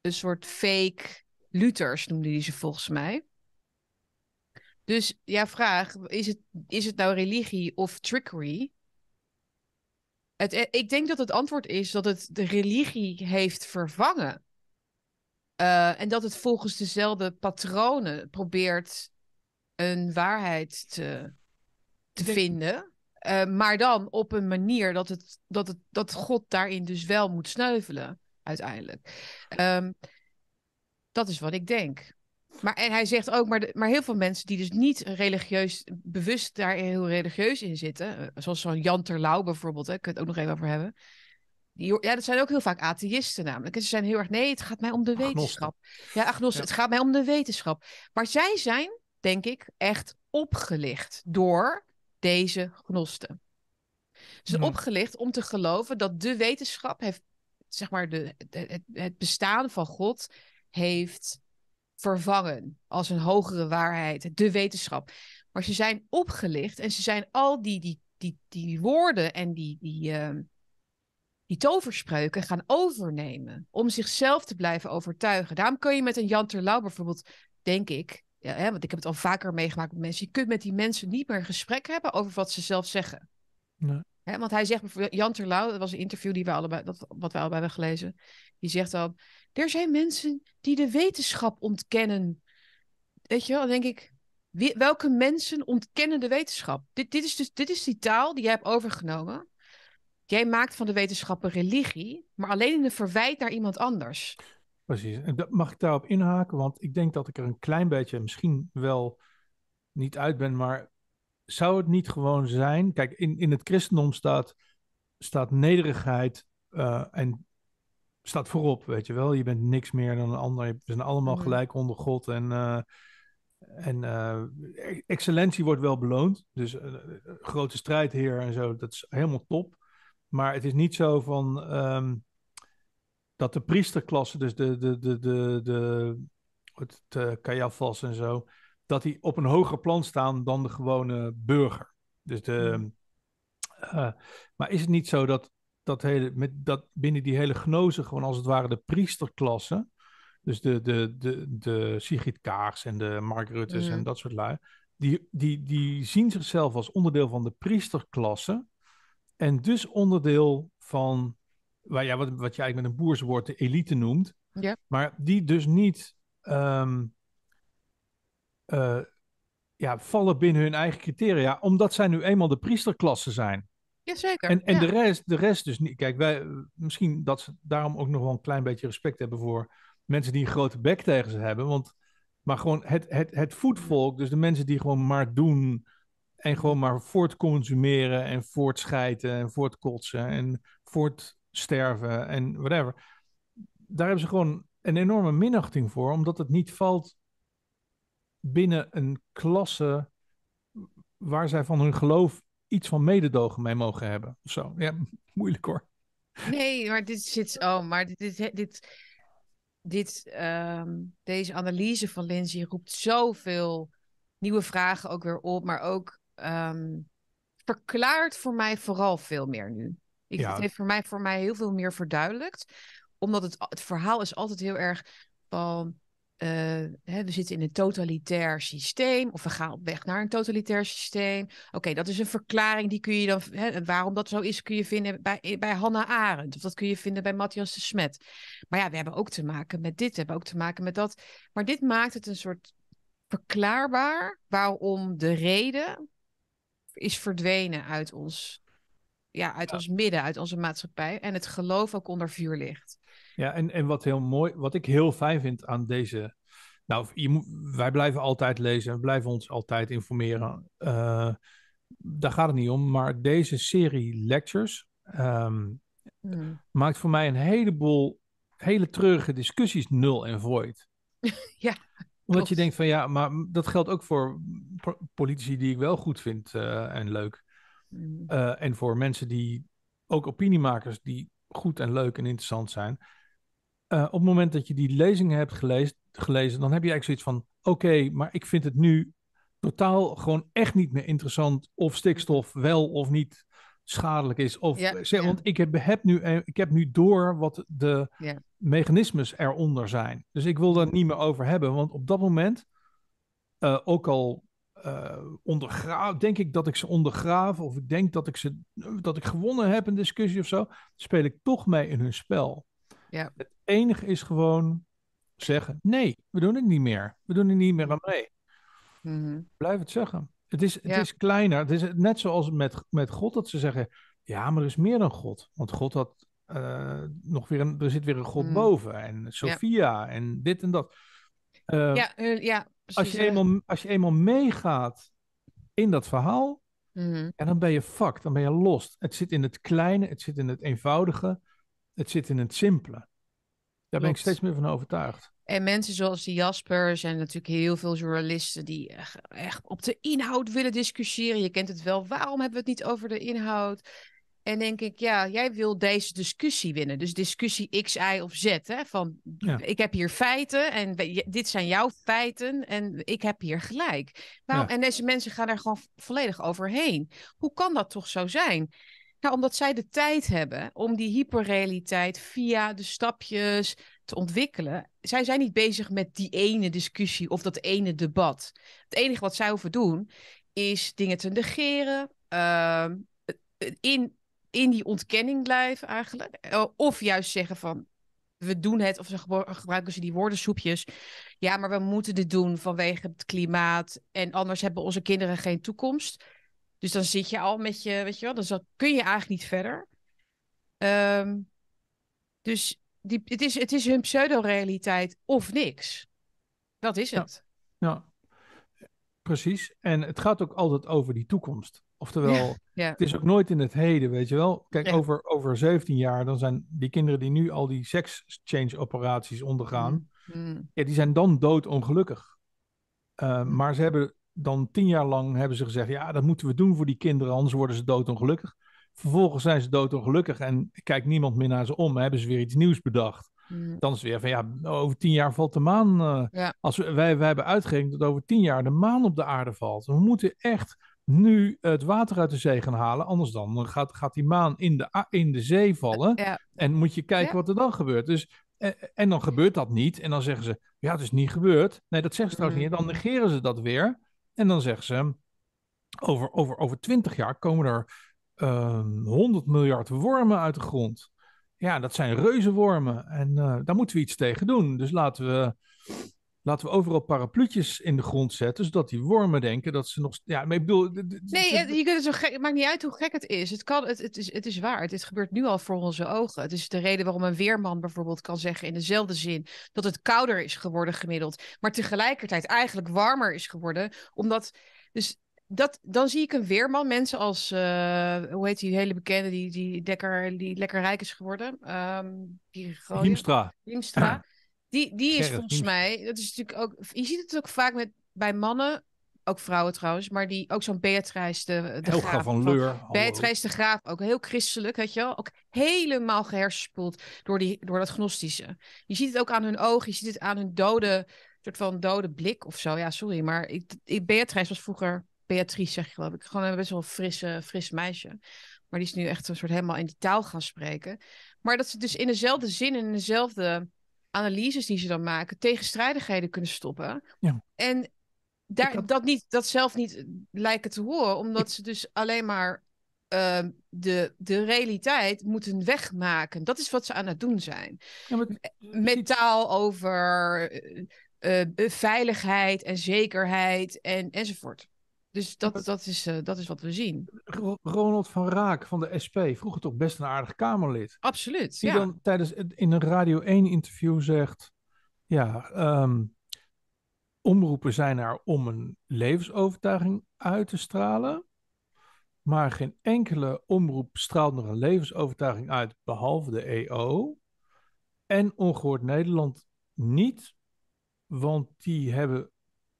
een soort fake Luthers, noemde die ze volgens mij. Dus ja, vraag, is het, is het nou religie of trickery? Het, eh, ik denk dat het antwoord is dat het de religie heeft vervangen. Eh, en dat het volgens dezelfde patronen probeert een waarheid te, te denk- vinden. Eh, maar dan op een manier dat, het, dat, het, dat God daarin dus wel moet sneuvelen, uiteindelijk. Ehm, dat is wat ik denk. Maar, en hij zegt ook, maar, de- maar heel veel mensen die dus niet religieus, bewust daar heel religieus in zitten, eh, zoals zo'n Jan Terlouw bijvoorbeeld, hè, ik kan het ook nog even over hebben. Die, ja, dat zijn ook heel vaak atheïsten namelijk. En ze zijn heel erg, nee, het gaat mij om de Agnosten. wetenschap. Ja, agnosten, Ja. het gaat mij om de wetenschap. Maar zij zijn, denk ik, echt opgelicht door deze gnosten. Ze zijn Ja. opgelicht om te geloven dat de wetenschap heeft, zeg maar, de, het bestaan van God heeft vervangen als een hogere waarheid, de wetenschap. Maar ze zijn opgelicht en ze zijn al die, die, die, die woorden en die, die, ehm, die toverspreuken gaan overnemen om zichzelf te blijven overtuigen. Daarom kun je met een Jan Terlouw bijvoorbeeld, denk ik, ja, hè, want ik heb het al vaker meegemaakt met mensen, je kunt met die mensen niet meer een gesprek hebben over wat ze zelf zeggen. Nee. Want hij zegt bijvoorbeeld, Jan Terlouw, dat was een interview die we allebei, dat, wat wij allebei hebben gelezen, die zegt dan, er zijn mensen die de wetenschap ontkennen. Weet je wel, dan denk ik, welke mensen ontkennen de wetenschap? Dit, dit, is dus, dit is die taal die jij hebt overgenomen. Jij maakt van de wetenschap een religie, maar alleen in een verwijt naar iemand anders. Precies. Mag ik daarop inhaken? Want ik denk dat ik er een klein beetje misschien wel niet uit ben, maar zou het niet gewoon zijn? Kijk, in, in het christendom staat staat nederigheid uh, en staat voorop, weet je wel. Je bent niks meer dan een ander. We zijn allemaal Mhm. gelijk onder God. En, uh, en uh, excellentie wordt wel beloond. Dus grote strijdheer en zo, dat is helemaal top. Maar het is niet zo van um, dat de priesterklasse, dus de, de, de, de, de, het Caiaphas en zo, dat die op een hoger plan staan dan de gewone burger. Dus de, uh, maar is het niet zo dat, dat, hele, met dat binnen die hele gnoze gewoon als het ware de priesterklasse, dus de, de, de, de Sigrid Kaars en de Mark Ruttes en dat soort lui, die, die, die zien zichzelf als onderdeel van de priesterklasse en dus onderdeel van, waar, ja, wat, wat je eigenlijk met een boerswoord de elite noemt, Ja. maar die dus niet um, uh, ja, vallen binnen hun eigen criteria, omdat zij nu eenmaal de priesterklasse zijn. Jazeker. En, en ja. de, rest, de rest dus niet. Kijk, wij, misschien dat ze daarom ook nog wel een klein beetje respect hebben voor mensen die een grote bek tegen ze hebben. Want, maar gewoon het, het, het voetvolk, dus de mensen die gewoon maar doen en gewoon maar voortconsumeren en voortschijten en voortkotsen en voortsterven en whatever. Daar hebben ze gewoon een enorme minachting voor, omdat het niet valt binnen een klasse waar zij van hun geloof iets van mededogen mee mogen hebben. Of zo. Ja, <laughs> moeilijk hoor. Nee, maar dit zit. Oh, maar dit. dit, dit, dit um, deze analyse van Lindsay roept zoveel nieuwe vragen ook weer op, maar ook um, verklaart voor mij vooral veel meer nu. Ik, Ja. Het heeft voor mij, voor mij heel veel meer verduidelijkt, omdat het, het verhaal is altijd heel erg van. Uh, hè, we zitten in een totalitair systeem, of we gaan op weg naar een totalitair systeem. Oké, okay, dat is een verklaring, die kun je dan. Hè, waarom dat zo is, kun je vinden bij, bij Hannah Arendt, of dat kun je vinden bij Matthias de Smet. Maar ja, we hebben ook te maken met dit, we hebben ook te maken met dat. Maar dit maakt het een soort verklaarbaar waarom de reden is verdwenen uit ons, ja, uit Ja. ons midden, uit onze maatschappij. En het geloof ook onder vuur ligt. Ja, en, en wat heel mooi, wat ik heel fijn vind aan deze. Nou, je moet, wij blijven altijd lezen, we blijven ons altijd informeren. Uh, daar gaat het niet om. Maar deze serie lectures um, Hmm. maakt voor mij een heleboel hele treurige discussies nul en void. <laughs> ja. Omdat klopt. je denkt van ja, maar dat geldt ook voor politici die ik wel goed vind uh, en leuk. Hmm. Uh, en voor mensen die, ook opiniemakers die goed en leuk en interessant zijn. Uh, op het moment dat je die lezingen hebt gelezen, gelezen dan heb je eigenlijk zoiets van: oké, okay, maar ik vind het nu totaal gewoon echt niet meer interessant of stikstof wel of niet schadelijk is. Of, Ja, zeg, ja. Want ik heb, heb nu, ik heb nu door wat de Ja. mechanismes eronder zijn. Dus ik wil daar niet meer over hebben, want op dat moment, uh, ook al uh, ondergraaf, denk ik dat ik ze ondergraaf, of ik denk dat ik, ze, dat ik gewonnen heb in discussie of zo, speel ik toch mee in hun spel. Ja. Het enige is gewoon zeggen: nee, we doen het niet meer. We doen er niet meer aan mee. Mm-hmm. Blijf het zeggen. Het is, het Ja. is kleiner. Het is net zoals met, met God dat ze zeggen: ja, maar er is meer dan God. Want God had uh, nog weer een, er zit weer een God Mm. boven. En Sophia en dit en dat. Uh, ja, uh, ja, precies. als, je eenmaal, als je eenmaal meegaat in dat verhaal, en dan ben je fucked, dan ben je lost. Het zit in het kleine, het zit in het eenvoudige, het zit in het simpele. Daar ben ik steeds meer van overtuigd. En mensen zoals die Jasper, er zijn natuurlijk heel veel journalisten die echt, op de inhoud willen discussiëren. Je kent het wel, waarom hebben we het niet over de inhoud? En denk ik, ja, jij wil deze discussie winnen. Dus discussie X, Y of Z. Hè? Van, Ja. ik heb hier feiten en dit zijn jouw feiten en ik heb hier gelijk. Waarom? Ja. En deze mensen gaan er gewoon volledig overheen. Hoe kan dat toch zo zijn? Nou, omdat zij de tijd hebben om die hyperrealiteit via de stapjes te ontwikkelen. Zij zijn niet bezig met die ene discussie of dat ene debat. Het enige wat zij hoeven doen is dingen te negeren, ehm, in, in die ontkenning blijven eigenlijk. Eh, Of juist zeggen van, we doen het, of ze gebru- gebruiken ze die woordensoepjes. Ja, maar we moeten dit doen vanwege het klimaat en anders hebben onze kinderen geen toekomst. Dus dan zit je al met je, weet je wel, dus dan kun je eigenlijk niet verder. Ehm, dus die, het, is, het is hun pseudo-realiteit of niks. Dat is het. Ja. precies. En het gaat ook altijd over die toekomst. Oftewel, Ja. het is ook nooit in het heden, weet je wel. Kijk, over, over 17 jaar, dan zijn die kinderen die nu al die sex change operaties ondergaan, Mm. ja, die zijn dan doodongelukkig. Uh, maar ze hebben dan tien jaar lang hebben ze gezegd, ja, dat moeten we doen voor die kinderen, anders worden ze doodongelukkig. Vervolgens zijn ze doodongelukkig en kijkt niemand meer naar ze om. Hebben ze weer iets nieuws bedacht. Mm. Dan is het weer van, ja, over tien jaar valt de maan. eh, Ja. als we, wij, wij hebben uitgerekend dat over tien jaar de maan op de aarde valt. We moeten echt nu het water uit de zee gaan halen. Anders dan gaat, gaat die maan in de, in de zee vallen. Ja. En moet je kijken Ja. wat er dan gebeurt. Dus, eh, en dan gebeurt dat niet. En dan zeggen ze, ja, het is niet gebeurd. Nee, dat zeggen ze trouwens Mhm. niet. Dan negeren ze dat weer. En dan zeggen ze, over, over, over 20 jaar komen er ehm 100 miljard wormen uit de grond. Ja, dat zijn reuzenwormen. En eh, daar moeten we iets tegen doen. Dus laten we, laten we overal parapluutjes in de grond zetten. Zodat die wormen denken dat ze nog... Ja, maar ik bedoel... Nee, je kunt het, zo gek, het maakt niet uit hoe gek het is. Het, kan, het, het, is, het is waar. Het, het gebeurt nu al voor onze ogen. Het is de reden waarom een weerman bijvoorbeeld kan zeggen in dezelfde zin dat het kouder is geworden gemiddeld, maar tegelijkertijd eigenlijk warmer is geworden. Omdat, dus dat, dan zie ik een weerman, mensen als, eh, hoe heet die hele bekende, die, die, lekker, die lekker rijk is geworden. Ehm die. Hiemstra. Hiemstra. Die, die is Gerrit volgens mij, dat is natuurlijk ook, je ziet het ook vaak met, bij mannen, ook vrouwen trouwens, maar die ook zo'n Beatrice de, de Graaf van Leur. Beatrice de Graaf, ook heel christelijk, weet je wel. Ook helemaal gehersenspoeld door, die, door dat gnostische. Je ziet het ook aan hun ogen, je ziet het aan hun dode, soort van dode blik of zo. Ja, sorry, maar ik, ik, Beatrice was vroeger, Beatrice zeg je geloof ik, gewoon een best wel frisse, fris meisje. Maar die is nu echt een soort helemaal in die taal gaan spreken. Maar dat ze dus in dezelfde zin en in dezelfde analyses die ze dan maken, tegenstrijdigheden kunnen stoppen. Ja. En daar, had- dat, niet, dat zelf niet lijken te horen, omdat ze dus alleen maar ehm, de, de realiteit moeten wegmaken. Dat is wat ze aan het doen zijn. Ja, maar- over eh, veiligheid en zekerheid en, enzovoort. Dus dat, dat, is, eh, dat is wat we zien. Ro- Ronald van Raak van de SP, vroeger toch best een aardig Kamerlid. Absoluut. Die Ja. dan tijdens in een Radio 1 interview zegt: Ja, ehm, omroepen zijn er om een levensovertuiging uit te stralen. Maar geen enkele omroep straalt nog een levensovertuiging uit, behalve de EO. En Ongehoord Nederland niet, want die hebben.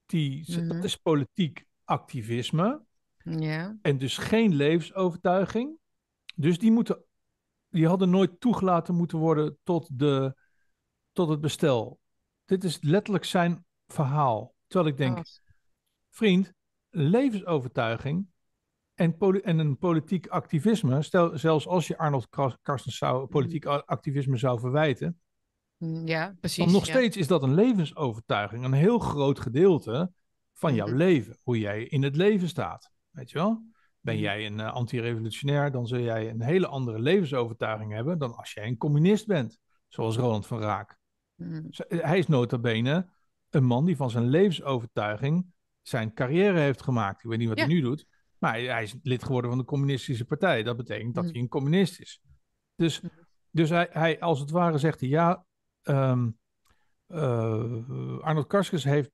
Die, Mhm. Dat is politiek activisme. ja. En dus geen levensovertuiging. Dus die, moeten, die hadden nooit toegelaten moeten worden tot, de, tot het bestel. Dit is letterlijk zijn verhaal. Terwijl ik denk, Oh. vriend, levensovertuiging en, en een politiek activisme, stel, zelfs als je Arnold Karstens zou, politiek a- activisme zou verwijten, Mm, Ja, precies. dan nog ja. steeds is dat een levensovertuiging, een heel groot gedeelte van jouw Mhm. leven, hoe jij in het leven staat. Weet je wel? Ben Mhm. jij een eh, anti-revolutionair, dan zul jij een hele andere levensovertuiging hebben dan als jij een communist bent, zoals Roland van Raak. Mm, Z- Hij is nota bene een man die van zijn levensovertuiging zijn carrière heeft gemaakt. Ik weet niet wat Ja. hij nu doet, maar hij, hij is lid geworden van de communistische partij. Dat betekent dat Mhm. hij een communist is. Dus, Mhm. dus hij, hij, als het ware zegt hij, ja, ehm, eh, Arnold Karskens heeft,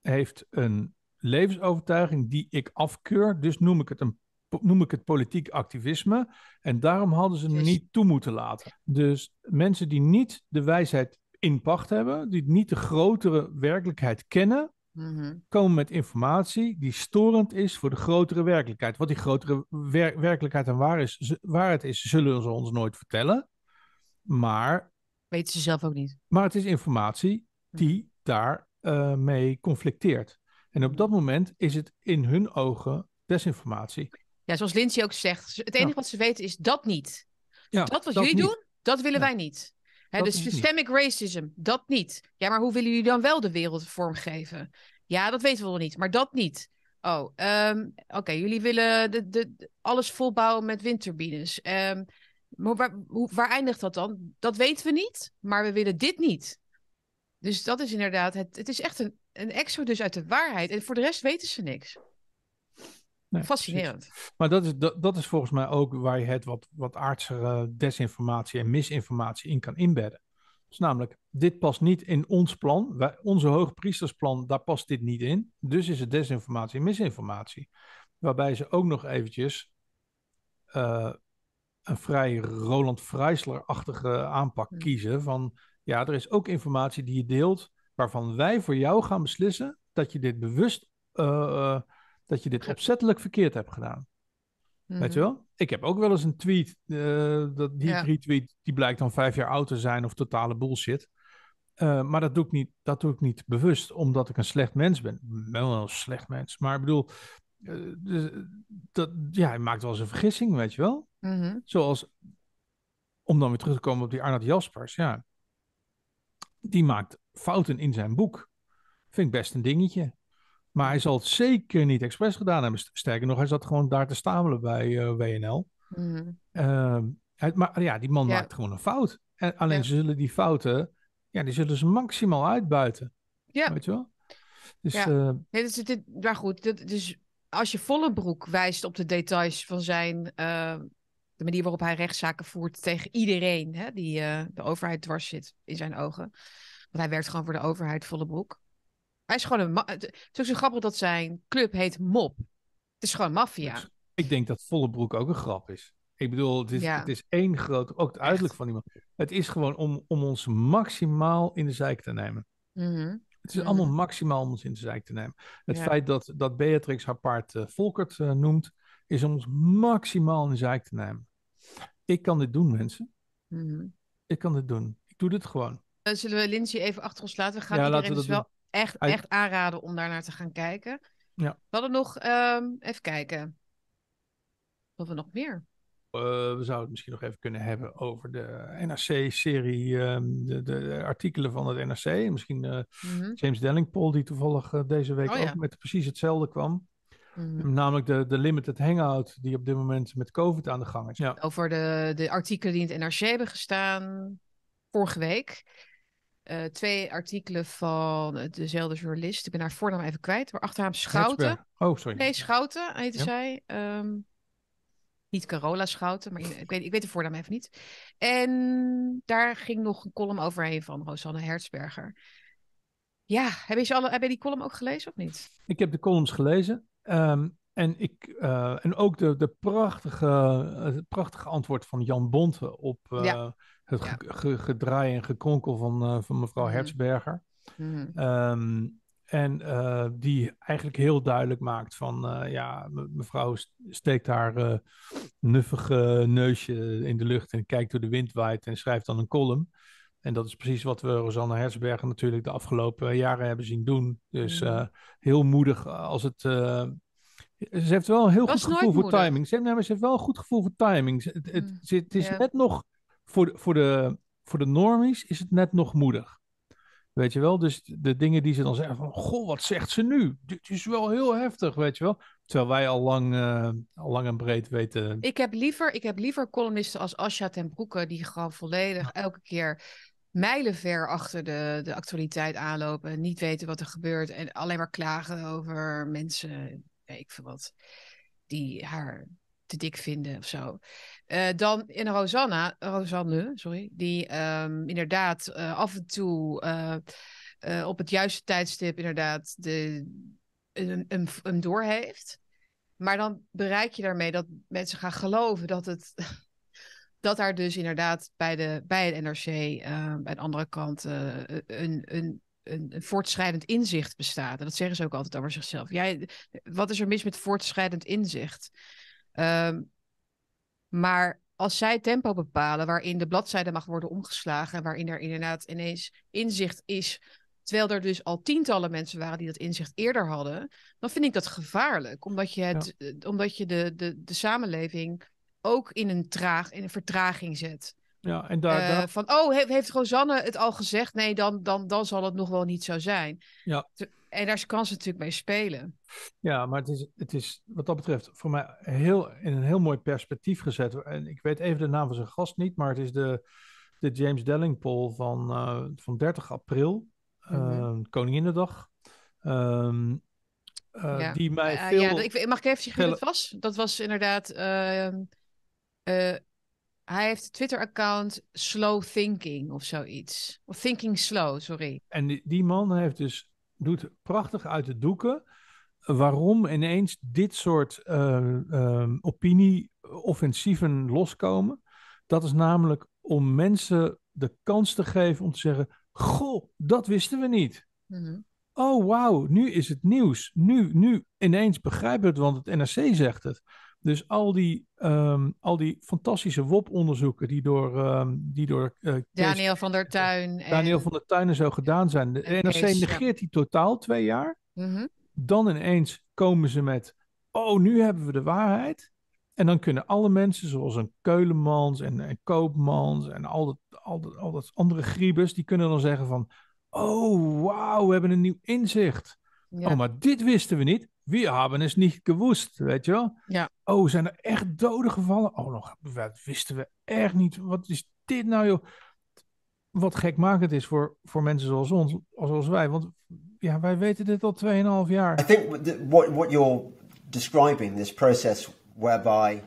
heeft een levensovertuiging die ik afkeur, dus noem ik het een noem ik het politiek activisme. En daarom hadden ze hem Dus- niet toe moeten laten. Dus mensen die niet de wijsheid in pacht hebben, die niet de grotere werkelijkheid kennen, mhm. komen met informatie die storend is voor de grotere werkelijkheid. Wat die grotere wer- werkelijkheid en waar is, waarheid is, zullen ze ons nooit vertellen. Maar, Weten ze zelf ook niet. maar het is informatie die daar eh, mee conflicteert. En op dat moment is het in hun ogen desinformatie. Ja, zoals Lindsay ook zegt. Het enige Ja. wat ze weten is dat niet. Ja, dat wat dat jullie niet. doen, dat willen Ja. wij niet. Dus niet. systemic racism, dat niet. Ja, maar hoe willen jullie dan wel de wereld vormgeven? Ja, dat weten we wel niet, maar dat niet. Oh, ehm, oké, jullie willen de, de, alles volbouwen met windturbines. Ehm, maar waar, hoe, waar eindigt dat dan? Dat weten we niet, maar we willen dit niet. Dus dat is inderdaad, het, het is echt een, een exodus uit de waarheid. En voor de rest weten ze niks. Nee, Fascinerend. precies. Maar dat is, dat, dat is volgens mij ook waar je het wat, wat aardsere desinformatie en misinformatie in kan inbedden. Dus namelijk, dit past niet in ons plan. Wij, onze hoogpriestersplan, daar past dit niet in. Dus is het desinformatie en misinformatie. Waarbij ze ook nog eventjes uh, een vrij Roland Freisler-achtige aanpak kiezen. Van ja, er is ook informatie die je deelt, waarvan wij voor jou gaan beslissen dat je dit bewust, uh, dat je dit opzettelijk verkeerd hebt gedaan. Weet je wel? Ik heb ook wel eens een tweet, uh, dat, die ja. retweet, die blijkt dan vijf jaar oud te zijn of totale bullshit. Uh, maar dat doe, ik niet, dat doe ik niet bewust, omdat ik een slecht mens ben. Wel een slecht mens, maar ik bedoel, dus, dat, ja, je maakt wel eens een vergissing, weet je wel? Mm -hmm. Zoals, om dan weer terug te komen op die Arnold Jaspers, ja. Die maakt fouten in zijn boek. Vind ik best een dingetje. Maar hij zal het zeker niet expres gedaan hebben. Sterker nog, hij zat gewoon daar te stamelen bij uh, WNL. Mm. Uh, hij, maar ja, die man ja. maakt gewoon een fout. En alleen ja. zullen die fouten, ja, die zullen ze maximaal uitbuiten. Ja. Weet je wel? Dus, ja. uh, nee, dus, dit, maar goed, dit, dus als je volle broek wijst op de details van zijn, uh, de manier waarop hij rechtszaken voert tegen iedereen hè, die uh, de overheid dwars zit in zijn ogen. Want hij werkt gewoon voor de overheid volle broek. Hij is gewoon een. Het is ook zo grappig dat zijn club heet Mop. Het is gewoon maffia. Ik denk dat volle broek ook een grap is. Ik bedoel, het is, Ja. het is één groot. Ook het uiterlijk van iemand. Het is gewoon om, om ons maximaal in de zijk te nemen. Mhm. Het is Mhm. allemaal maximaal om ons in de zijk te nemen. Het Ja. feit dat, dat Beatrix haar paard eh, Volkert eh, noemt, is om ons maximaal in de zijk te nemen. Ik kan dit doen, mensen. Mhm. Ik kan dit doen. Ik doe dit gewoon. Dan zullen we Lindsay even achter ons laten. We gaan Ja, iedereen we dus wel echt, echt aanraden om daar naar te gaan kijken. Ja. We hadden nog, ehm, even kijken. Wat we nog meer? Eh, we zouden het misschien nog even kunnen hebben over de NRC-serie, ehm, de, de artikelen van het NRC. Misschien Mhm. James Dellingpole, die toevallig eh, deze week Oh ja. ook met precies hetzelfde kwam. Mhm. Namelijk de, de limited hangout die op dit moment met COVID aan de gang is. Ja. Over de, de artikelen die in het NRC hebben gestaan vorige week. Eh, twee artikelen van eh, dezelfde journalist. Ik ben haar voornaam even kwijt. Maar achternaam Schouten. Oh, sorry. Nee, Schouten heette Ja. zij. Ehm, niet Carola Schouten, maar ik weet, ik weet de voornaam even niet. En daar ging nog een column overheen van Rosanne Hertzberger. Ja, heb je, ze alle, heb je die column ook gelezen of niet? Ik heb de columns gelezen. Ehm, en, ik, eh, en ook de, de prachtige, het prachtige antwoord van Jan Bonte op eh, Ja. het ge- ge- gedraai en gekronkel van, eh, van mevrouw Mhm. Hertzberger. Mhm. Ehm, en die eigenlijk heel duidelijk maakt van, ja, me- mevrouw st- steekt haar nuffige neusje in de lucht en kijkt hoe de wind waait en schrijft dan een column. En dat is precies wat we Rosanne Hertzberger natuurlijk de afgelopen jaren hebben zien doen. Dus Mhm. eh, heel moedig als het... eh, ze heeft wel een heel goed gevoel voor timing. Ze heeft, nee, ze heeft wel een goed gevoel voor timing. Het, het, Mm, het is net nog, voor de, voor, de, voor de normies is het net nog moedig. Weet je wel? Dus de dingen die ze dan zeggen van, goh, wat zegt ze nu? Dit is wel heel heftig, weet je wel? Terwijl wij al lang, eh, al lang en breed weten... Ik heb liever, ik heb liever columnisten als Asja ten Broeke, die gewoon volledig elke keer mijlenver achter de, de actualiteit aanlopen. en Niet weten wat er gebeurt. En alleen maar klagen over mensen, weet ik veel wat, die haar te dik vinden of zo. Eh, dan in Rosanna, Rosanne, sorry, die ehm, inderdaad eh, af en toe eh, op het juiste tijdstip inderdaad de, een, een, een door heeft. Maar dan bereik je daarmee dat mensen gaan geloven dat het. Dat daar dus inderdaad bij, de, bij het NRC, eh, bij de andere kant, eh, een, een, een, een voortschrijdend inzicht bestaat. En dat zeggen ze ook altijd over zichzelf. Jij, wat is er mis met voortschrijdend inzicht? Ehm, maar als zij tempo bepalen waarin de bladzijde mag worden omgeslagen, waarin er inderdaad ineens inzicht is, terwijl er dus al tientallen mensen waren die dat inzicht eerder hadden, dan vind ik dat gevaarlijk, omdat je, het, eh, omdat je de, de, de samenleving ook in een, traag, in een vertraging zet. Ja, en daar, Eh, daar- Van, oh, heeft, heeft Rosanne het al gezegd? Nee, dan, dan, dan zal het nog wel niet zo zijn. Ja. En daar kan ze natuurlijk mee spelen. Ja, maar het is, het is wat dat betreft voor mij heel, in een heel mooi perspectief gezet. En ik weet even de naam van zijn gast niet, maar het is de, de James Delling poll van, eh, van 30 april, eh, Koninginnedag. Ehm, eh, Ja. Die mij veel... ja, ik, mag ik even zeggen wie dat was? Dat was inderdaad... ehm, eh, Hij heeft een Twitter-account Slow Thinking of zoiets. Of Thinking Slow, sorry. En die, die man heeft dus, doet prachtig uit de doeken waarom ineens dit soort uh, uh, opinie-offensieven loskomen. Dat is namelijk om mensen de kans te geven om te zeggen: Goh, dat wisten we niet. Mhm. Oh, wauw, nu is het nieuws. Nu, nu ineens begrijpen we het, want het NRC zegt het. Dus al die, ehm, al die fantastische WOP-onderzoeken die door, ehm, die door Kees- Daniel van der Tuin. Daniel en- van der Tuin en zo gedaan zijn. De en NRC Kees, ja. negeert die totaal twee jaar. Mhm. Dan ineens komen ze met, oh, nu hebben we de waarheid. En dan kunnen alle mensen, zoals een Keulemans en, en Koopmans en al dat, al, dat, al dat andere griebes, die kunnen dan zeggen van, oh, wauw, we hebben een nieuw inzicht. Ja. Oh, maar dit wisten we niet. We hebben het niet gewoest, weet je wel? Ja. Oh, zijn er echt doden gevallen? Oh, nog, dat wisten we echt niet. Wat is dit nou, joh? Wat gekmakend is voor, voor mensen zoals ons, zoals wij. Want ja, wij weten dit al 2,5 jaar. I think that what what you're describing this process whereby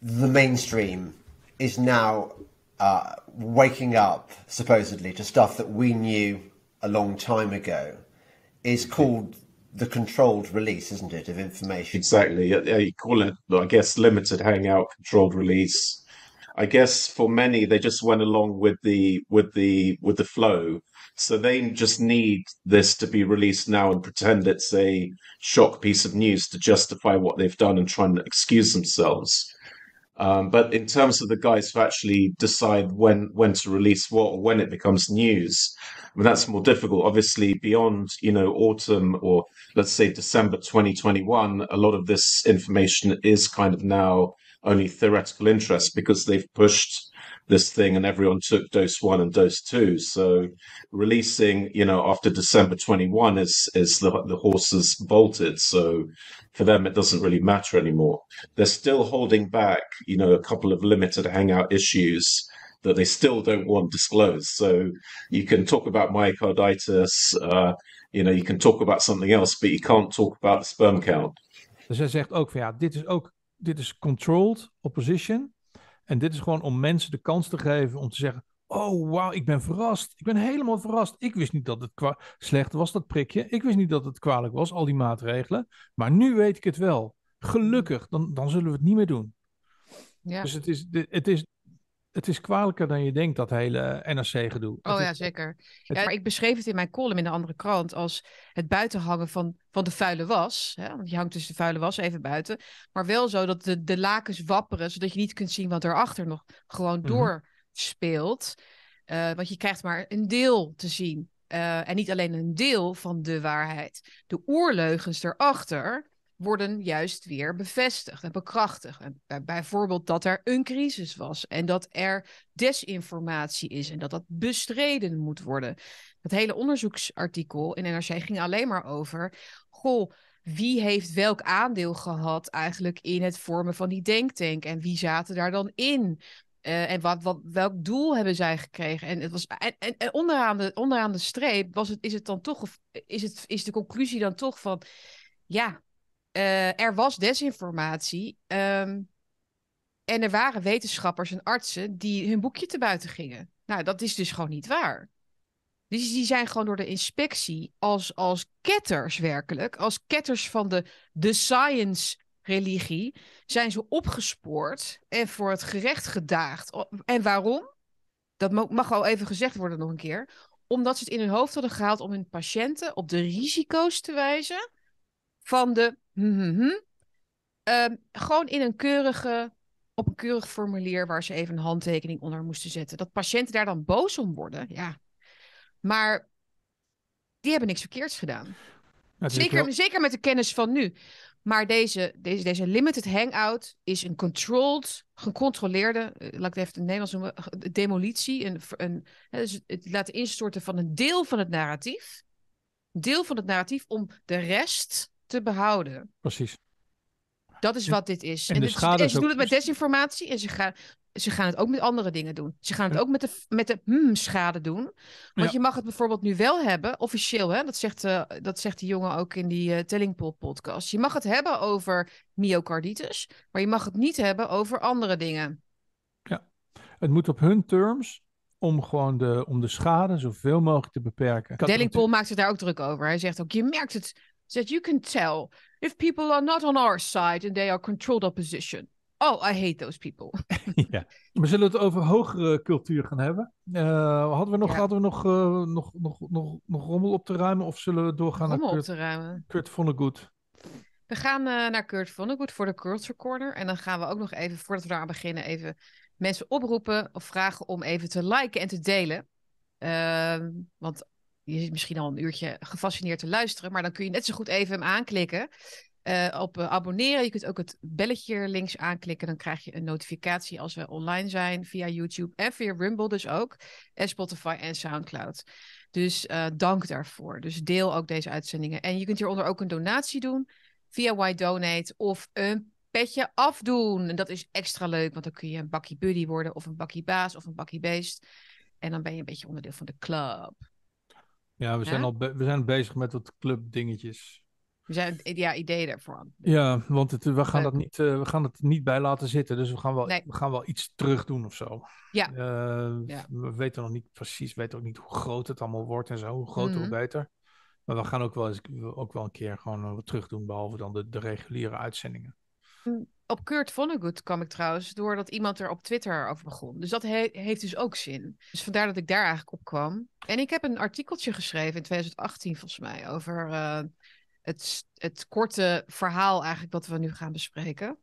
the mainstream is now uh, waking up supposedly to stuff that we knew a long time ago is called the controlled release, isn't it, of information? Exactly. You call it, I guess, limited hangout, controlled release. I guess for many, they just went along with the with the with the flow. So they just need this to be released now and pretend it's a shock piece of news to justify what they've done and try and excuse themselves. Um, but in terms of the guys who actually decide when when to release what or when it becomes news, I mean, that's more difficult. Obviously, beyond you know autumn or let's say December 2021, a lot of this information is kind of now only theoretical interest because they've pushed this thing and everyone took dose one and dose two. So releasing, you know, after December 21 is is the the horse is bolted. So for them, it doesn't really matter anymore. They're still holding back, you know, a couple of limited hangout issues that they still don't want disclosed. So you can talk about myocarditis, uh, you know, you can talk about something else, but you can't talk about the sperm count. Dus hij zegt ook van ja, dit is ook, dit is controlled opposition. En dit is gewoon om mensen de kans te geven om te zeggen, oh wauw, ik ben verrast. Ik ben helemaal verrast. Ik wist niet dat het kwa- slecht was, dat prikje. Ik wist niet dat het kwalijk was, al die maatregelen. Maar nu weet ik het wel. Gelukkig, dan, dan zullen we het niet meer doen. Ja. Dus het is, het, is, het is kwalijker dan je denkt, dat hele NRC-gedoe. Oh ja, zeker. het- Ja, maar ik beschreef het in mijn column in de andere krant als het buitenhangen van, van de vuile was. Hè? Want je hangt dus de vuile was even buiten. Maar wel zo dat de, de lakens wapperen, zodat je niet kunt zien wat erachter nog gewoon Mhm. doorspeelt. Eh, want je krijgt maar een deel te zien. Eh, en niet alleen een deel van de waarheid. De oerleugens erachter worden juist weer bevestigd en bekrachtigd. Bijvoorbeeld dat er een crisis was en dat er desinformatie is en dat dat bestreden moet worden. Het hele onderzoeksartikel in NRC ging alleen maar over, goh, wie heeft welk aandeel gehad eigenlijk in het vormen van die denktank en wie zaten daar dan in? Eh, en wat, wat, welk doel hebben zij gekregen? En, het was, en, onderaan, de, onderaan de streep was het, is het dan toch, is, het, is de conclusie dan toch van, ja, eh, er was desinformatie. ehm, en er waren wetenschappers en artsen die hun boekje te buiten gingen. Nou, dat is dus gewoon niet waar. Dus die zijn gewoon door de inspectie als, als ketters werkelijk, als ketters van de, de science-religie, zijn ze opgespoord en voor het gerecht gedaagd. En waarom? Dat mag al even gezegd worden nog een keer. Omdat ze het in hun hoofd hadden gehaald om hun patiënten op de risico's te wijzen van de mhm, ehm, gewoon in een keurige, op een keurig formulier waar ze even een handtekening onder moesten zetten. Dat patiënten daar dan boos om worden, ja. Maar die hebben niks verkeerds gedaan. Ja, Zeker, wel- zeker met de kennis van nu. Maar deze, deze, deze limited hangout is een controlled, gecontroleerde, eh, laat ik het even in het Nederlands noemen, demolitie. Een, een, dus het laten instorten van een deel van het narratief. Een deel van het narratief om de rest te behouden. Precies. Dat is wat dit is. en En, de dit- schade en is ze ook- doen het met desinformatie en ze gaan, ze gaan het ook met andere dingen doen. Ze gaan het ook met de, met de hmm, schade doen. Want Ja. je mag het bijvoorbeeld nu wel hebben, officieel, hè? Dat, zegt, eh, dat zegt die jongen ook in die eh Tellingpol podcast. Je mag het hebben over myocarditis, maar je mag het niet hebben over andere dingen. Het moet op hun terms om gewoon de, om de schade zoveel mogelijk te beperken. Natuurlijk- maakt zich daar ook druk over. Hij zegt ook, je merkt het, that you can tell if people are not on our side and they are controlled opposition. Oh, I hate those people. <laughs> <laughs> ja. We zullen het over hogere cultuur gaan hebben. Eh, hadden we nog, Ja. hadden we nog, eh, nog, nog, nog, nog rommel op te ruimen of zullen we doorgaan Rommel naar op Kurt, te ruimen. Kurt Vonnegut? We gaan eh, naar Kurt Vonnegut voor de Culture Corner. En dan gaan we ook nog even, voordat we daar aan beginnen, even mensen oproepen of vragen om even te liken en te delen. Ehm, want je zit misschien al een uurtje gefascineerd te luisteren, maar dan kun je net zo goed even hem aanklikken. eh, op eh, abonneren. Je kunt ook het belletje links aanklikken. Dan krijg je een notificatie als we online zijn via YouTube en via Rumble dus ook. En Spotify en Soundcloud. Dus eh, dank daarvoor. Dus deel ook deze uitzendingen. En je kunt hieronder ook een donatie doen via Why Donate of een petje afdoen. En dat is extra leuk, want dan kun je een bakkie buddy worden of een bakkie baas of een bakkie beest. En dan ben je een beetje onderdeel van de club. Ja, we zijn Ja? al we zijn bezig met wat club dingetjes. We zijn ja, ideeën daarvoor. Ja, want het, we, gaan dat niet, eh, we gaan het niet bij laten zitten. Dus we gaan wel, Nee. we gaan wel iets terug doen of zo. Ja. Eh, Ja. We weten nog niet precies, we weten ook niet hoe groot het allemaal wordt en zo. Hoe groter, hoe Mhm. beter. Maar we gaan ook wel, eens, ook wel een keer gewoon eh, wat terug doen, behalve dan de, de reguliere uitzendingen. Op Kurt Vonnegut kwam ik trouwens doordat iemand er op Twitter over begon. Dus dat he- heeft dus ook zin. Dus vandaar dat ik daar eigenlijk op kwam. En ik heb een artikeltje geschreven in 2018 volgens mij over eh, het, het korte verhaal eigenlijk wat we nu gaan bespreken.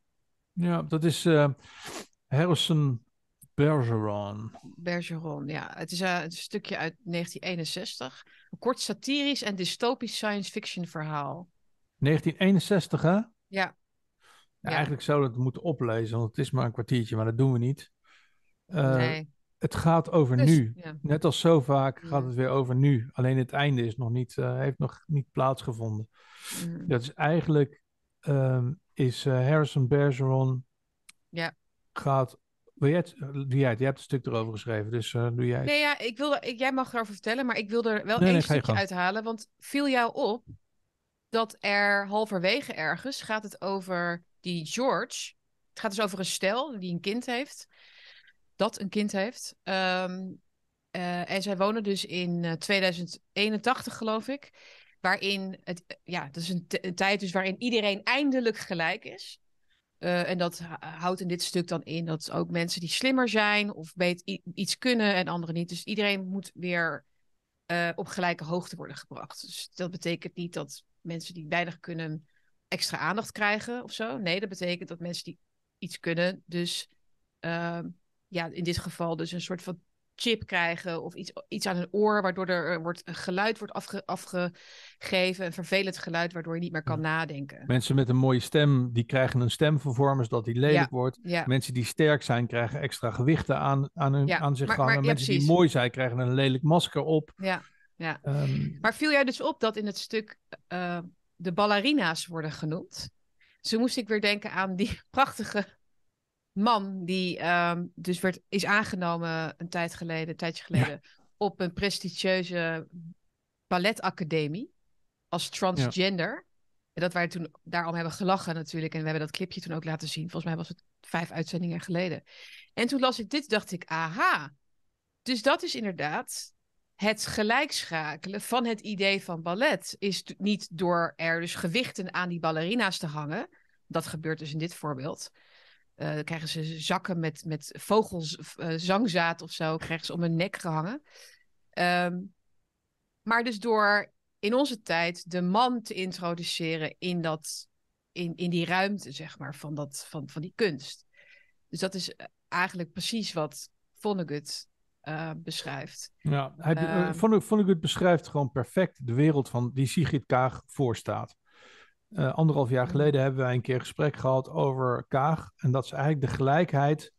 Ja, dat is eh, Harrison Bergeron. Bergeron, ja. Het is eh, een stukje uit 1961. Een kort satirisch en dystopisch science fiction verhaal. 1961, hè? Ja, Ja. Eigenlijk zouden we het moeten oplezen, want het is maar een kwartiertje, maar dat doen we niet. Eh, nee. Het gaat over Dus, nu. ja. Net als zo vaak gaat Mm. het weer over nu. Alleen het einde is nog niet, eh, heeft nog niet plaatsgevonden. Mhm. Dat is eigenlijk, ehm, is eh, Harrison Bergeron Ja. gaat, wil jij het, doe jij het? Jij hebt een stuk erover geschreven, dus doe jij het. Nee, ja, ik ik, jij mag erover vertellen, maar ik wilde er wel Nee, één nee, stukje uithalen. Want viel jou op dat er halverwege ergens gaat het over die George. Het gaat dus over een stel die een kind heeft. Dat een kind heeft. Ehm, eh, en zij wonen dus in eh, 2081, geloof ik. Waarin het, eh, ja, dat is een, tijd dus waarin iedereen eindelijk gelijk is. Eh, en dat houdt in dit stuk dan in dat ook mensen die slimmer zijn of i- iets kunnen en anderen niet. Dus iedereen moet weer eh, op gelijke hoogte worden gebracht. Dus dat betekent niet dat mensen die weinig kunnen extra aandacht krijgen of zo. Nee, dat betekent dat mensen die iets kunnen, dus ehm, ja, in dit geval dus een soort van chip krijgen of iets, iets aan hun oor, waardoor er wordt, een geluid wordt afge, afgegeven, een vervelend geluid, waardoor je niet meer kan nadenken. Mensen met een mooie stem, die krijgen een stemvervormer zodat die lelijk wordt. Ja, Mensen die sterk zijn, krijgen extra gewichten aan, aan, hun, Ja, aan zich maar- hangen. maar- Mensen die mooi zijn, krijgen een lelijk masker op. ja, ja. Ehm, Maar viel jij dus op dat in het stuk eh, de ballerina's worden genoemd? Zo moest ik weer denken aan die <laughs> prachtige man die ehm, dus werd, is aangenomen een tijd geleden, een tijdje geleden, op een prestigieuze balletacademie als transgender. En dat wij toen daarom hebben gelachen natuurlijk. En we hebben dat clipje toen ook laten zien. Volgens mij was het vijf uitzendingen geleden. En toen las ik dit, dacht ik, aha. Dus dat is inderdaad het gelijkschakelen van het idee van ballet. Is niet door er dus gewichten aan die ballerina's te hangen. Dat gebeurt dus in dit voorbeeld. Eh, dan krijgen ze zakken met, met vogelzangzaad of zo, krijgen ze om hun nek gehangen. Ehm, maar dus door in onze tijd de man te introduceren in, dat, in, in die ruimte, zeg maar, van, dat, van, van die kunst. Dus dat is eh, eigenlijk precies wat Vonnegut eh, beschrijft. Ja, hij, Ehm. uh, Vonne- Vonnegut beschrijft gewoon perfect de wereld van die Sigrid Kaag voorstaat. Eh, anderhalf jaar geleden hebben wij een keer gesprek gehad over Kaag. En dat is eigenlijk de gelijkheid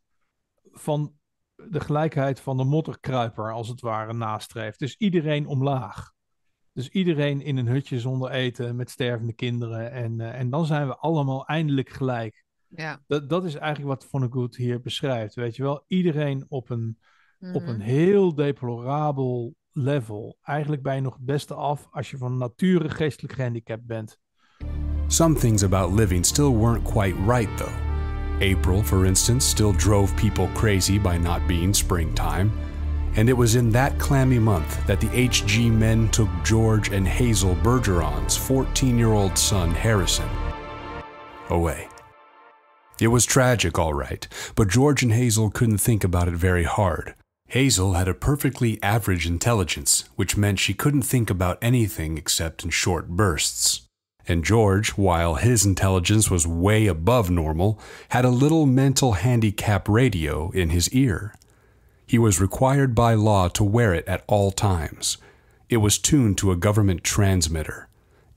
van de, gelijkheid van de modderkruiper, als het ware, nastreeft. Dus iedereen omlaag. Dus iedereen in een hutje zonder eten, met stervende kinderen. En, eh, en dan zijn we allemaal eindelijk gelijk. Ja. Dat, dat is eigenlijk wat Vonnegut hier beschrijft. Weet je wel, iedereen op een op Mhm. een heel deplorabel level. Eigenlijk ben je nog het beste af als je van nature geestelijk gehandicapt bent. Some things about living still weren't quite right, though. April, for instance, still drove people crazy by not being springtime. And it was in that clammy month that the HG men took George and Hazel Bergeron's 14 year old son, Harrison, away. It was tragic, all right, but George and Hazel couldn't think about it very hard. Hazel had a perfectly average intelligence, which meant she couldn't think about anything except in short bursts. And George, while his intelligence was way above normal, had a little mental handicap radio in his ear. He was required by law to wear it at all times. It was tuned to a government transmitter.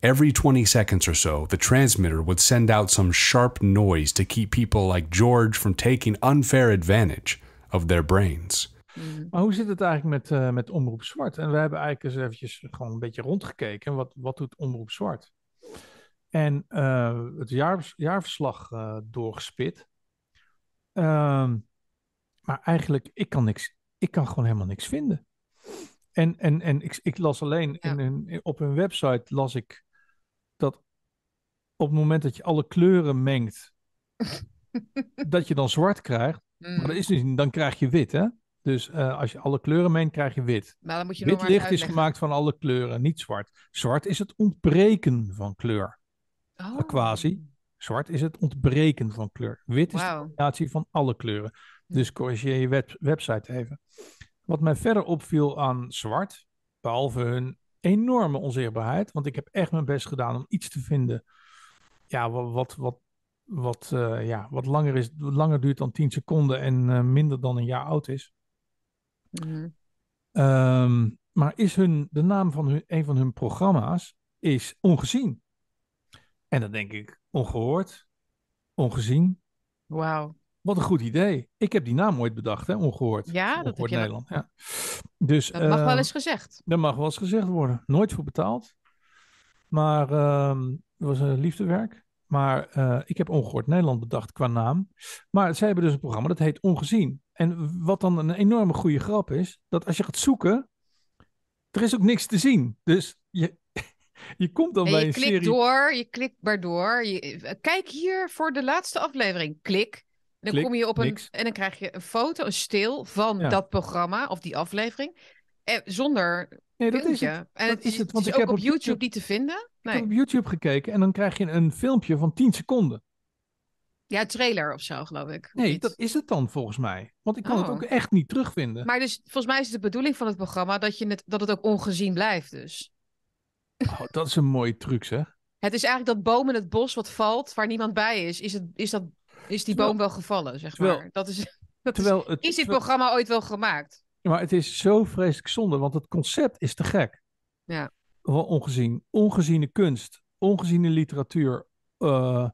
Every 20 seconds or so, the transmitter would send out some sharp noise to keep people like George from taking unfair advantage of their brains. Maar hoe zit het eigenlijk met, uh, met Omroep Zwart? En we hebben eigenlijk eens eventjes gewoon een beetje rondgekeken. Wat, wat doet Omroep Zwart? En uh, het jaar, jaarverslag uh, doorgespit. Ehm, maar eigenlijk, ik kan, niks, ik kan gewoon helemaal niks vinden. En, en, en ik, ik las alleen ja. in hun, op hun website las ik dat op het moment dat je alle kleuren mengt, <laughs> dat je dan zwart krijgt. Mm. Maar dat is dus, dan krijg je wit, hè? Dus uh, als je alle kleuren mengt, krijg je wit. Maar dan moet je wit licht is gemaakt van alle kleuren, niet zwart. Zwart is het ontbreken van kleur. Oh. Quasi. Zwart is het ontbreken van kleur. Wit is de combinatie van alle kleuren. Dus corrigeer je web website even. Wat mij verder opviel aan zwart, behalve hun enorme onzichtbaarheid, want ik heb echt mijn best gedaan om iets te vinden, ja, wat, wat, wat, wat, uh, ja, wat langer, is, langer duurt dan 10 seconden en uh, minder dan een jaar oud is. Mm. Um, maar is hun, de naam van hun, een van hun programma's is ongezien. En dan denk ik, ongehoord, ongezien. Wauw. Wat een goed idee. Ik heb die naam ooit bedacht, hè? ongehoord. Ja, ongehoord dat heb je Nederland. Ja. Dus, dat mag uh, wel eens gezegd. Dat mag wel eens gezegd worden. Nooit voor betaald. Maar uh, het was een liefdewerk. Maar uh, ik heb ongehoord Nederland bedacht qua naam. Maar zij hebben dus een programma dat heet Ongezien. En wat dan een enorme goede grap is, dat als je gaat zoeken, er is ook niks te zien. Dus je, <laughs> je komt dan en bij je een klikt serie... door, je klikt maar door. Je, kijk hier voor de laatste aflevering. Klik. Dan Klik, kom je op een. niks. En dan krijg je een foto, een stil van Ja. dat programma of die aflevering. En zonder Nee, dat is het. En Dat het is het, want het ik ook heb op op YouTube, YouTube- niet te vinden. Ik heb op YouTube gekeken en dan krijg je een filmpje van 10 seconden. Ja, trailer of zo, geloof ik. Nee, dat is het dan volgens mij. Want ik kan het Oh. ook echt niet terugvinden. Maar dus volgens mij is het de bedoeling van het programma dat, je het, dat het ook ongezien blijft. Dus. Oh, dat is een mooie truc, zeg. Het is eigenlijk dat boom in het bos wat valt, waar niemand bij is. Is, het, is, dat, is die Terwijl- boom wel gevallen, zeg terwijl- maar. Dat is, <laughs> dat Terwijl het, is dit terwijl- programma ooit wel gemaakt? maar het is zo vreselijk zonde, want het concept is te gek. Ja. Ongezien. Ongeziene kunst, ongeziene literatuur. eh,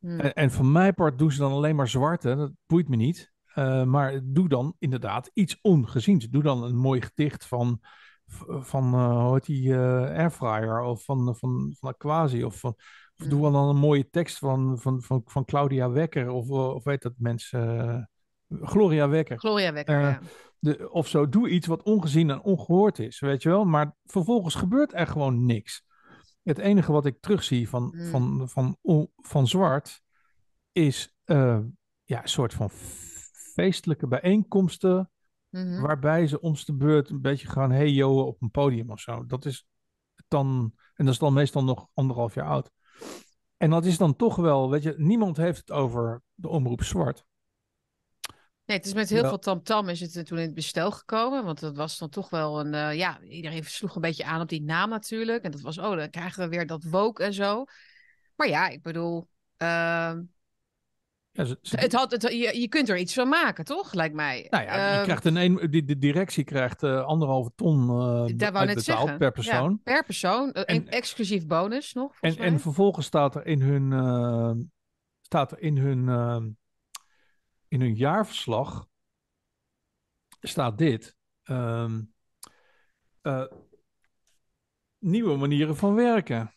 Hm. en, en van mijn part doen ze dan alleen maar zwarte. Dat boeit me niet. Eh, maar doe dan inderdaad iets ongeziens. Doe dan een mooi gedicht van, van eh, hoe heet die, Airfryer of van, van, van Aquasi. Of, van, of doe wel dan een mooie tekst van, van, van, van Claudia Wekker. Of, of weet dat mensen... Gloria Wekker. Gloria Wekker, Eh, ja. De, of zo, doe iets wat ongezien en ongehoord is, weet je wel. Maar vervolgens gebeurt er gewoon niks. Het enige wat ik terugzie van, Mm. van, van, on- van zwart is eh, ja, een soort van feestelijke bijeenkomsten. Mhm. Waarbij ze om de beurt een beetje gaan hey op een podium of zo. Dat is dan, en dat is dan meestal nog anderhalf jaar oud. En dat is dan toch wel, weet je, niemand heeft het over de omroep zwart. Nee, het is met heel Ja. veel tamtam is het eh, toen in het bestel gekomen. Want dat was dan toch wel een... eh, ja, iedereen sloeg een beetje aan op die naam natuurlijk. En dat was, oh, dan krijgen we weer dat woke en zo. Maar ja, ik bedoel... ehm, Ja, ze- ze- het had, het, je, je kunt er iets van maken, toch? Lijkt mij. Nou ja, je Ehm, krijgt een, een, de, de directie krijgt eh, anderhalve ton Daar wou net uitbetaald zeggen. per persoon. Ja, per persoon. En- een exclusief bonus nog. en, en vervolgens staat er in hun, staat er in hun, eh, in hun jaarverslag staat dit. ehm, eh, nieuwe manieren van werken.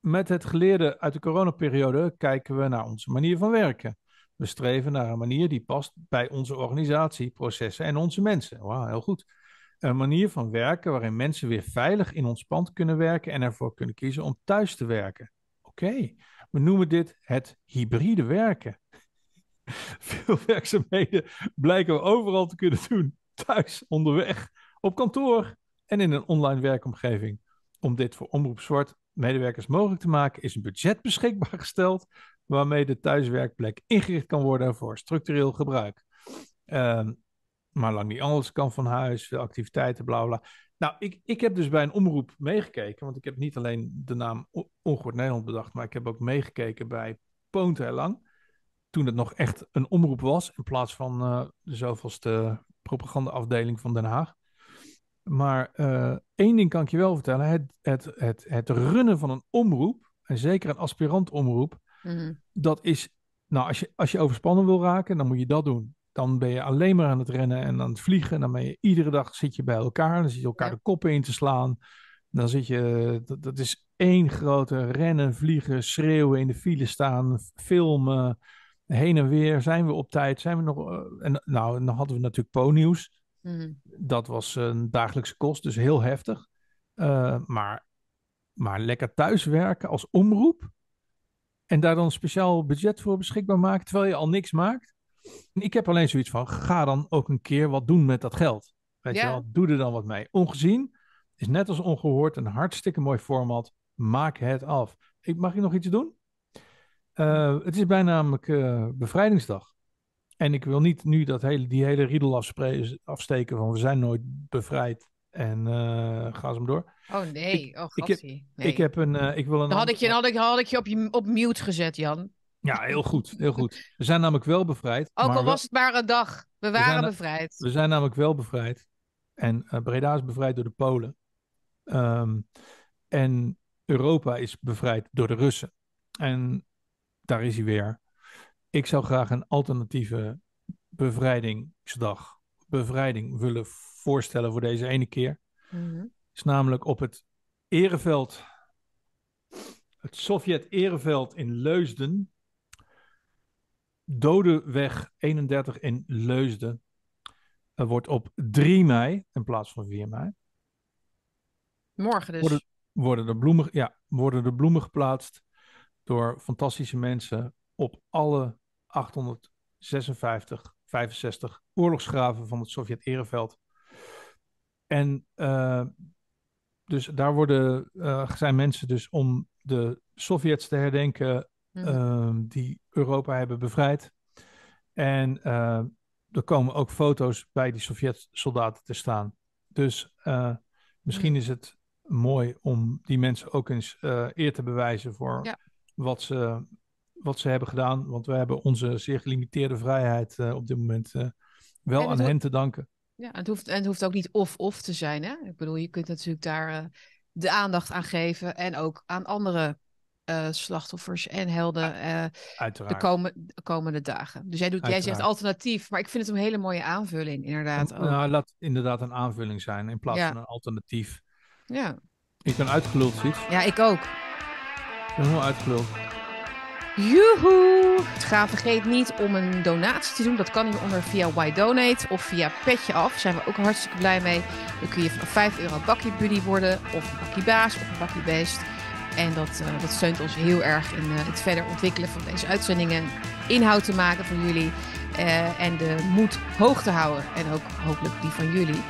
Met het geleerde uit de coronaperiode kijken we naar onze manier van werken. We streven naar een manier die past bij onze organisatie, processen en onze mensen. Wauw, heel goed. Een manier van werken waarin mensen weer veilig in ons pand kunnen werken en ervoor kunnen kiezen om thuis te werken. Oké, we noemen dit het hybride werken. <laughs> Veel werkzaamheden blijken we overal te kunnen doen. Thuis, onderweg, op kantoor en in een online werkomgeving. Om dit voor Omroep Zwart medewerkers mogelijk te maken, is een budget beschikbaar gesteld waarmee de thuiswerkplek ingericht kan worden voor structureel gebruik. Ehm, maar lang niet alles kan van huis, veel activiteiten, bla bla. Nou, ik, ik heb dus bij een omroep meegekeken, want ik heb niet alleen de naam Ongehoord Nederland bedacht, maar ik heb ook meegekeken bij Poont. Toen het nog echt een omroep was, in plaats van eh, de zoveelste propagandaafdeling van Den Haag. Maar eh, één ding kan ik je wel vertellen: het, het, het, het runnen van een omroep, en zeker een aspirant-omroep, Mhm. dat is, nou, als je, als je overspannen wil raken, dan moet je dat doen. Dan ben je alleen maar aan het rennen en aan het vliegen. Dan ben je iedere dag zit je bij elkaar. Dan zit je elkaar Ja. de koppen in te slaan. Dan zit je, dat, dat is één grote rennen, vliegen, schreeuwen, in de file staan, filmen, heen en weer. Zijn we op tijd? Zijn we nog? eh, en, nou, en dan hadden we natuurlijk Po-nieuws. Mhm. Dat was een dagelijkse kost, dus heel heftig. Eh, maar, maar lekker thuiswerken als omroep. En daar dan speciaal budget voor beschikbaar maken, terwijl je al niks maakt. Ik heb alleen zoiets van, ga dan ook een keer wat doen met dat geld. Weet Ja. je wel, doe er dan wat mee. Ongezien is net als ongehoord een hartstikke mooi format. Maak het af. Ik, mag ik nog iets doen? Eh, het is bijna namelijk eh, bevrijdingsdag. En ik wil niet nu dat hele, die hele riedel afsteken van we zijn nooit bevrijd en eh ga ze maar door. Oh nee, oh ik heb-. Nee. Ik heb een, ik wil een Dan had ik je, had ik, had ik je op, je op mute gezet, Jan. Ja, heel goed, heel goed. We zijn namelijk wel bevrijd. Ook al wel- was het maar een dag. We waren bevrijd. We zijn namelijk wel bevrijd. En Breda is bevrijd door de Polen. Ehm, en Europa is bevrijd door de Russen. En daar is hij weer. Ik zou graag een alternatieve bevrijdingsdag, bevrijding willen voorstellen voor deze ene keer. Mhm. Is namelijk op het ereveld, het Sovjet-ereveld in Leusden. Dodeweg 31 in Leusden. Er wordt op 3 mei, in plaats van 4 mei, Morgen dus. worden, worden, de bloemen, ja, worden de bloemen geplaatst door fantastische mensen op alle 856, 65 oorlogsgraven van het Sovjet-ereveld. En eh, dus daar worden, eh, zijn mensen dus om de Sovjets te herdenken Mhm. ehm, die Europa hebben bevrijd. En eh, er komen ook foto's bij die Sovjet-soldaten te staan. Dus misschien is het mooi om die mensen ook eens eer te bewijzen voor Ja. Wat, ze, wat ze hebben gedaan. Want we hebben onze zeer gelimiteerde vrijheid eh, op dit moment eh, wel aan hen te danken. Ja, het hoeft, en het hoeft ook niet of-of te zijn. Hè? Ik bedoel, je kunt natuurlijk daar eh, de aandacht aan geven. En ook aan andere slachtoffers en helden eh, de, komen, komende dagen. Dus jij, doet, jij zegt alternatief. Maar ik vind het een hele mooie aanvulling, inderdaad. Ook. Nou, laat inderdaad een aanvulling zijn in plaats Ja. van een alternatief. Ja. Ik ben uitgeluld, Siets. ja, ik ook. Helemaal uitgeluld. Joehoe! Ga vergeet niet om een donatie te doen. Dat kan hieronder via Why Donate of via Petje Af. Daar zijn we ook hartstikke blij mee. Dan kun je vanaf 5 euro bakkie buddy worden. Of een bakkie baas of een bakkie beest. En dat, eh, dat steunt ons heel erg in eh, het verder ontwikkelen van deze uitzendingen. Inhoud te maken voor jullie. eh, en de moed hoog te houden. En ook hopelijk die van jullie.